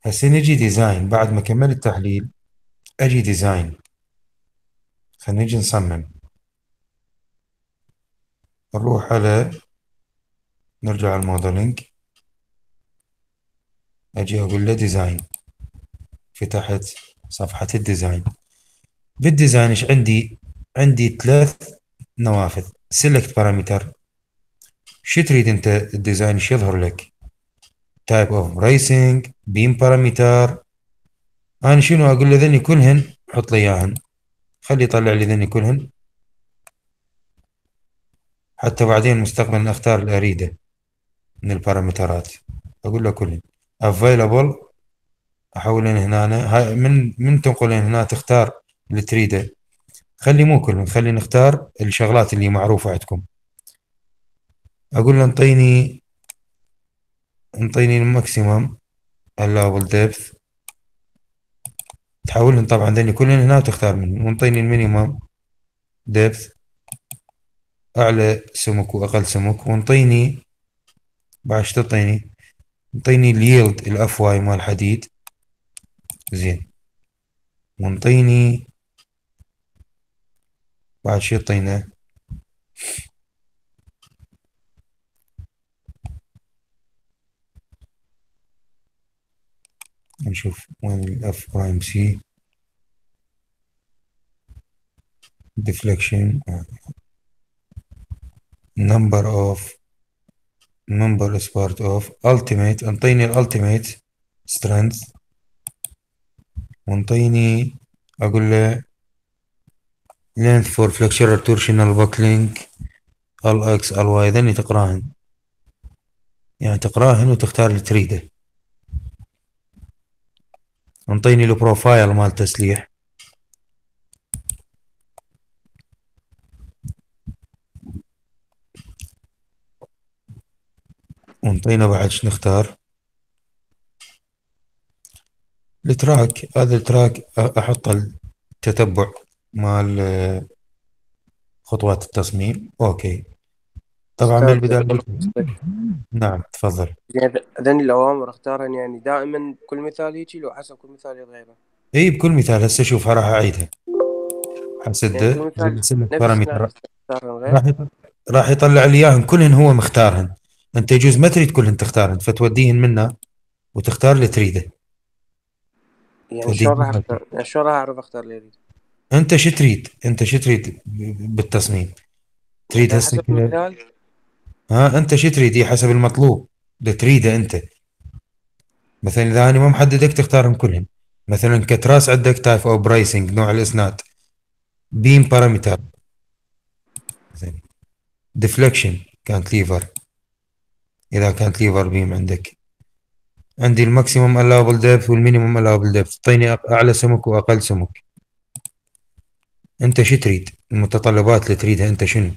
هسه نجي design بعد ما كمل التحليل أجي design خلينا نجي نصمم. نروح على نرجع على ال modeling أجي أقول له design فتحت صفحة ال design بال design إيش عندي؟ عندي ثلاث نوافذ. select parameter شو تريد أنت ال design إيش يظهر لك؟ type of bracing beam parameter أنا شنو أقول له ذني كلهن حط لي إياهن. خلي يطلع لي ذني كلهن حتى بعدين مستقبلا اختار اللي اريده من البارامترات. أقول له كلهن available احولهن هنا هاي من من تنقلين هنا تختار اللي تريده خلي مو كلهم خلي نختار الشغلات اللي معروفة عندكم. أقول له أنطيني انطيني الماكسيمم allowable depth. تحولهم طبعا ذني كلهم هنا وتختار منهم وانطيني ال minimum depth أعلى سمك وأقل سمك. وانطيني بعد إيش تعطيني؟ ال yield ال FY مال الحديد زين. وانطيني بعد شي يعطينا نشوف وين الاف برايم سي deflection. Number of number is part of ultimate. انطيني الالتيميت strength. وانطيني أقول له length for flexural torsional buckling ال إكس ال ذني تقراهن يعني تقراهن وتختار اللي تريده انطيني ال profile مال تسليح. وانطينا بعد شو نختار؟ ال track هذا ال track أحط التتبع مال خطوات التصميم. أوكي. طبعا قلت قصدك. نعم تفضل. يعني ذن الأوامر اختارهن يعني دائما كل مثال هيجي لو حسب كل مثال يتغير إي بكل مثال. هسه شوف راح أعيدها. حسده يعني بارامتر راح راح يطلع لي إياهم. كلهن هو مختارهن. أنت يجوز ما تريد كلهن تختارهن فتوديهن منه وتختار اللي تريده. يعني شلون راح شلون راح أعرف أختار اللي اريد أنت شو تريد؟ أنت شو تريد بالتصميم؟ تريد هسه ها أنت شو تريد حسب المطلوب. اللي تريده أنت. مثلا إذا أنا ما محددك تختارهم كلهم. مثلا ك truss عندك type of bracing نوع الاسناد beam parameter مثلا deflection cantilever إذا cantilever beam عندك. عندي ال maximum allowable depth وال minimum allowable depth. اعطيني أعلى سمك وأقل سمك. أنت شو تريد؟ المتطلبات اللي تريدها أنت شنو؟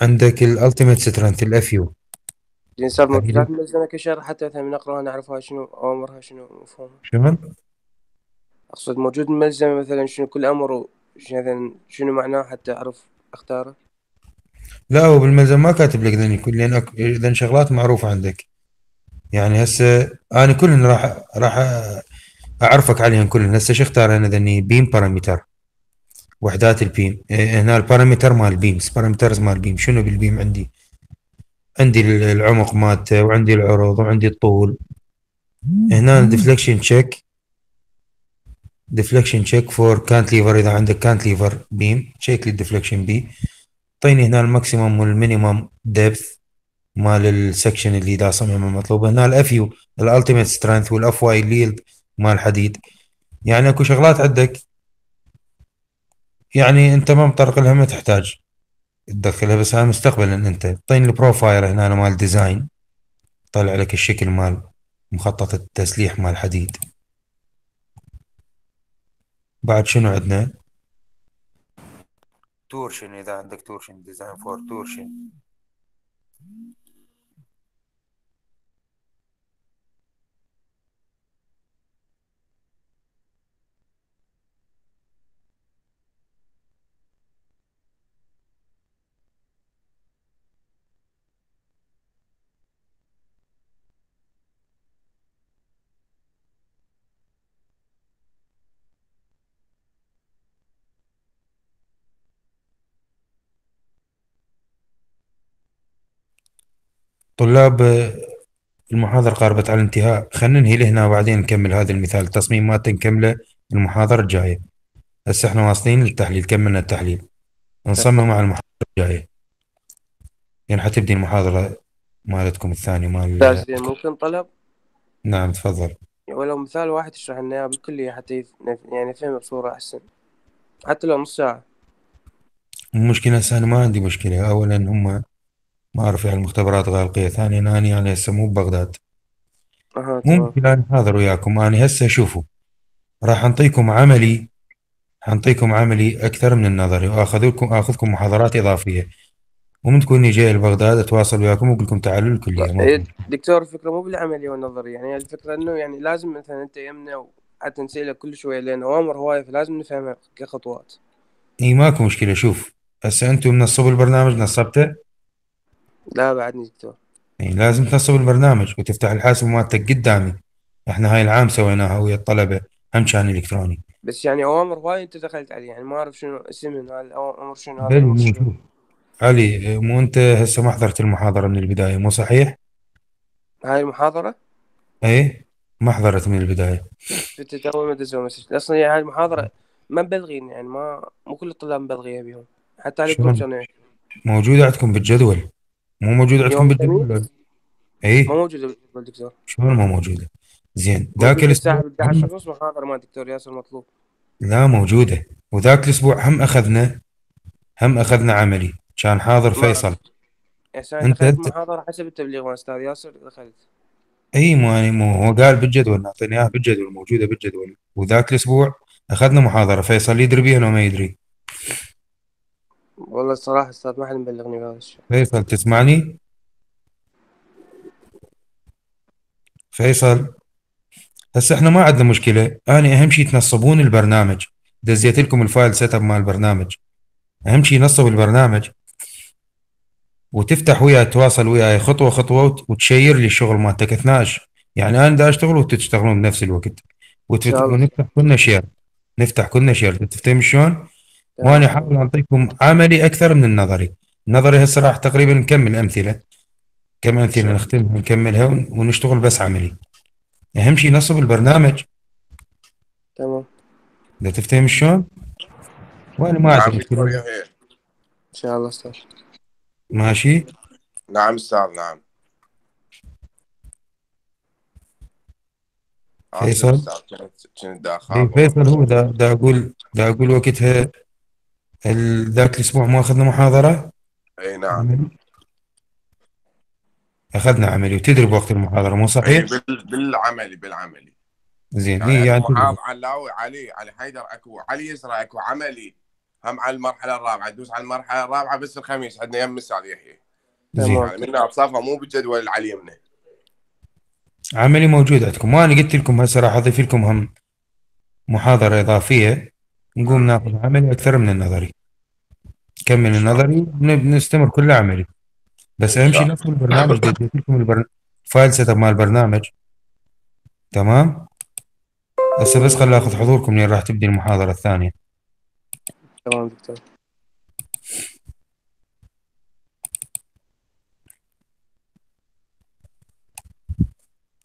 عندك ال ultimate strength ال FU صار يعني موجودات ملزمة كشرح حتى مثلا نقراها نعرفها شنو أوامرها شنو مفهومها. شمل أقصد موجود ملزمة مثلا شنو كل شنو مثلا شنو معناه حتى أعرف أختاره. لا هو بالملزم ما كاتب لك ذني كل لأن اذا شغلات معروفة عندك. يعني هسه أنا كلن راح راح أعرفك عليهم كلن هسه شو اختار أنا ذني؟ beam parameter وحدات ال beam. إيه، هنا ال parameter مال beams parameters مال beam. شنو بال beam عندي؟ عندي العمق مالته وعندي العروض وعندي الطول. هنا ال deflection check deflection check for cantilever إذا عندك cantilever beam check لي ال deflection بي. اعطيني هنا ال maximum وال minimum depth مال ال section اللي دا صمم المطلوب هنا ال Fu ال ultimate strength وال Fy اللي مال الحديد يعني أكو شغلات عندك. يعني انت ما مطرق لها ما تحتاج تدخلها بس هاي مستقبلا انت اعطيني ال profile هنا مال design طلع لك الشكل مال مخطط التسليح مال الحديد بعد شنو عندنا؟ torsion إذا عندك torsion design for torsion طلاب آه، المحاضرة قاربت على الانتهاء. خلينا ننهي لهنا وبعدين نكمل هذا المثال. التصميم مالته نكمله المحاضرة الجاية هسه إحنا واصلين للتحليل. كملنا التحليل. نصمم على المحاضرة الجاية. يعني حتبدي المحاضرة مالتكم الثانية مال ممكن طلب؟ نعم تفضل. ولو مثال واحد تشرح لنا إياه بالكلية حتى يعني نفهمه بصورة أحسن. حتى لو نص ساعة. المشكلة هسه أنا ما عندي مشكلة. أولا هم ما أعرف يعني المختبرات غالقية ثانيا أنا يعني هسه مو ببغداد. تمام. ممكن أنا حاضر وياكم. أنا هسه شوفوا راح أنطيكم عملي حنطيكم عملي أكثر من النظري وآخذ لكم آخذكم محاضرات إضافية. ومن تكوني جاي لبغداد أتواصل وياكم وأقول لكم تعالوا ممكن دكتور الفكرة مو بالعملي والنظري يعني الفكرة إنه يعني لازم مثلا أنت يمنا حتى نسأله كل شوية لأن أوامر هواية فلازم نفهمها كخطوات. إي ماكو مشكلة. شوف هسه أنتم منصبوا البرنامج نصبته. لا بعدني دكتور. إي لازم تنصب البرنامج وتفتح الحاسب مالتك قدامي. إحنا هاي العام سويناها ويا الطلبة هم كان إلكتروني. بس يعني اوامر هواي أنت دخلت عليه يعني ما أعرف شنو اسمها الاوامر شنو؟ هذا علي مو أنت هسه ما حضرت المحاضرة من البداية مو صحيح؟ هاي المحاضرة؟ إيه ما حضرت من البداية. كنت تو ما تسوي مسج أصلا يعني هاي المحاضرة ما مبلغين يعني ما مو كل الطلاب مبلغيها بيهم. حتى؟ الجروب كانوا موجودة عندكم بالجدول. مو موجود عندكم ولا؟ إيه؟ ما موجودة بالجدول دكتور شلون ما موجودة؟ زين ذاك موجودة الساعة الأسبوع 11 ونص محاضره مال دكتور ياسر مطلوب. لا موجودة. وذاك الأسبوع هم أخذنا هم أخذنا عملي. كان حاضر فيصل. يعني أنت انت محاضره حسب التبليغ مال أستاذ ياسر دخلت إي مو يعني مو هو قال بالجدول نعطيني إياها بالجدول موجودة بالجدول. وذاك الأسبوع أخذنا محاضرة. فيصل يدري بيها لو ما يدري؟ والله الصراحة أستاذ ما حد مبلغني بهذا الشيء. فيصل تسمعني؟ فيصل هسه إحنا ما عندنا مشكلة. أنا أهم شيء تنصبون البرنامج. دزيت لكم ال file setup مال البرنامج. أهم شيء نصب البرنامج. وتفتح وياي تواصل وياي خطوة خطوة وت- وت share لي الشغل مالتك. اثناء يعني أنا دا أشتغل وانتوا تشتغلون بنفس الوقت. وت- إن شاء الله. ونفتح كلنا share نفتح كلنا share تفهم شلون؟ وأنا أحاول أعطيكم عملي أكثر من النظري. النظري هسه راح تقريبا نكمل أمثلة. كم أمثلة نختمها نكملها ون- ونشتغل بس عملي. أهم شيء نصب البرنامج. تمام. إذا تفتهم شلون؟ وأنا ما نعم مشكله يحيى إن شاء الله أستاذ. ماشي؟ نعم أستاذ نعم. فيصل؟ كنت إيه،. فيصل هو دا, دا أقول دا أقول وقتها ذاك الأسبوع ما أخذنا محاضرة؟ أي نعم. أخذنا عملي. وتدري بوقت المحاضرة مو صحيح؟ بال- بالعملي بالعملي. زين. يعني يعني علاوي علي علي حيدر أكو علي يسرى أكو عملي. هم على المرحلة الرابعة تدوس على المرحلة الرابعة بس الخميس. عندنا يم الاستاذ يحيى. زين. يعني منها بصفة مو بالجدول اللي على اليمنى عملي موجود عندكم. وأنا قلت لكم هسه راح أضيف لكم هم محاضرة إضافية. نقوم ناخذ عملي أكثر من النظري. كمل النظري نستمر كله عملي. بس أهم شيء ندخل البرنامج اديت لكم البرن... file setup مال البرنامج. تمام؟ هسه بس خل آخذ حضوركم لين راح تبدي المحاضرة الثانية. تمام دكتور.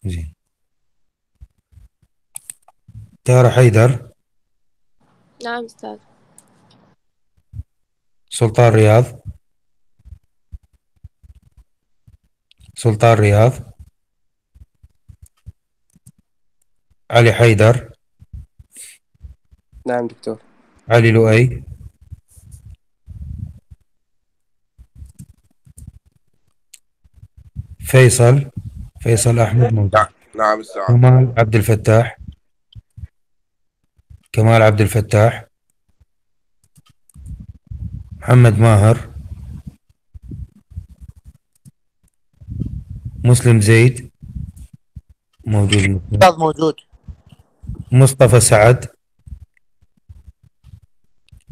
زين. تارة حيدر. نعم أستاذ. سلطان رياض. سلطان رياض. علي حيدر. نعم دكتور. علي لؤي. فيصل. فيصل أحمد. موجود نعم نعم أستاذ. كمال عبد الفتاح. كمال عبد الفتاح محمد ماهر مسلم زيد موجود. موجود. مصطفى سعد.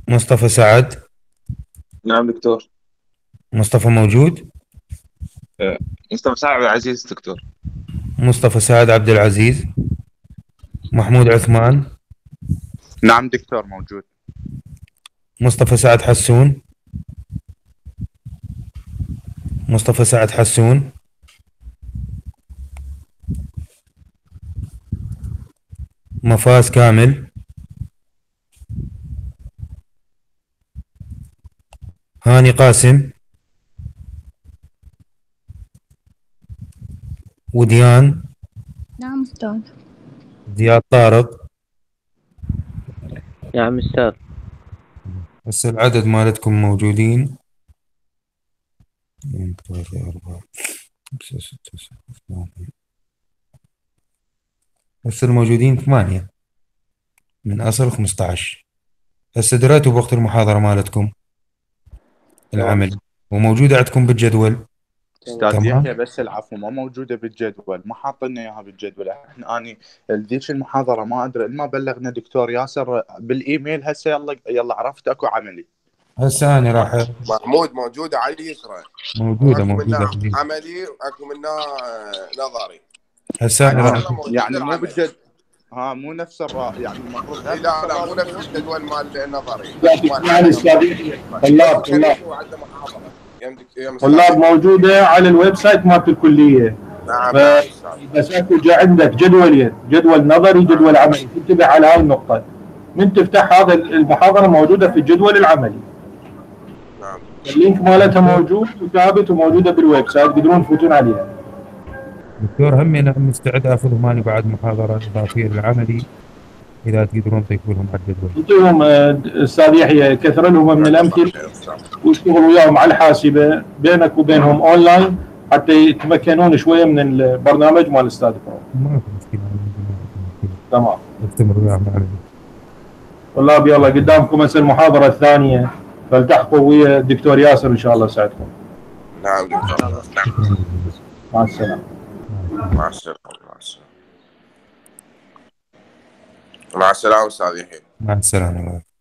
مصطفى سعد. نعم دكتور. مصطفى موجود. مصطفى سعد عبد العزيز دكتور. مصطفى سعد عبد العزيز. محمود عثمان. نعم دكتور موجود. مصطفى سعد حسون. مصطفى سعد حسون. مفاز كامل. هاني قاسم. وديان. نعم أستاذ. زياد طارق. نعم أستاذ. هسه العدد مالتكم موجودين؟ اثنين ثلاثة أربعة خمسة ستة سبعة ثمانية. هسه الموجودين ثمانية. من أصل خمسة عشر هسه دريتوا بوقت المحاضرة مالتكم؟ العمل وموجودة عندكم بالجدول؟ أستاذ. يحيى بس العفو ما موجودة بالجدول. ما حاطين اياها بالجدول. إحنا اني ذيك المحاضرة ما ادري ما بلغنا دكتور ياسر. بالايميل هسه يلا يلا عرفت اكو عملي. هسه أنا راح محمود موجوده على اليسرى. موجودة أكو موجودة منها عملي واكو منها آه، نظري. هسه أنا راح يعني مو العمل. بالجد ها مو نفس الرا يعني المفروض لا لا مو نفس الجدول مال النظري. لا تسمعني أستاذ طلاب طلاب طلاب موجودة على ال website مالت الكلية. نعم ف- نعم. بس اكو جا عندك جدولين جدول نظري جدول عملي انتبه على هاي النقطة. من تفتح هذا المحاضره موجودة في الجدول العملي. نعم. ال link مالتها موجود وثابت وموجودة بال website تقدرون تفوتون عليها. دكتور همي أنا مستعد اخذهم اني بعد محاضرة إضافية للعملي. إذا تقدرون تضيفوا لهم على الجدول اعطيهم آه، أستاذ يحيى كثر لهم من الامثله واشتغل وياهم على الحاسبة بينك وبينهم اونلاين حتى يتمكنون شوية من البرنامج مال ال STAAD Pro ما في مشكلة. تمام. استمر وياهم العملي طلاب يلا قدامكم هسه المحاضرة الثانية فالتحقوا ويا الدكتور ياسر إن شاء الله يساعدكم. نعم دكتور. نعم. مع السلامة. مع السلامة. مع السلامة السلامه أستاذ يحيى. مع السلامة.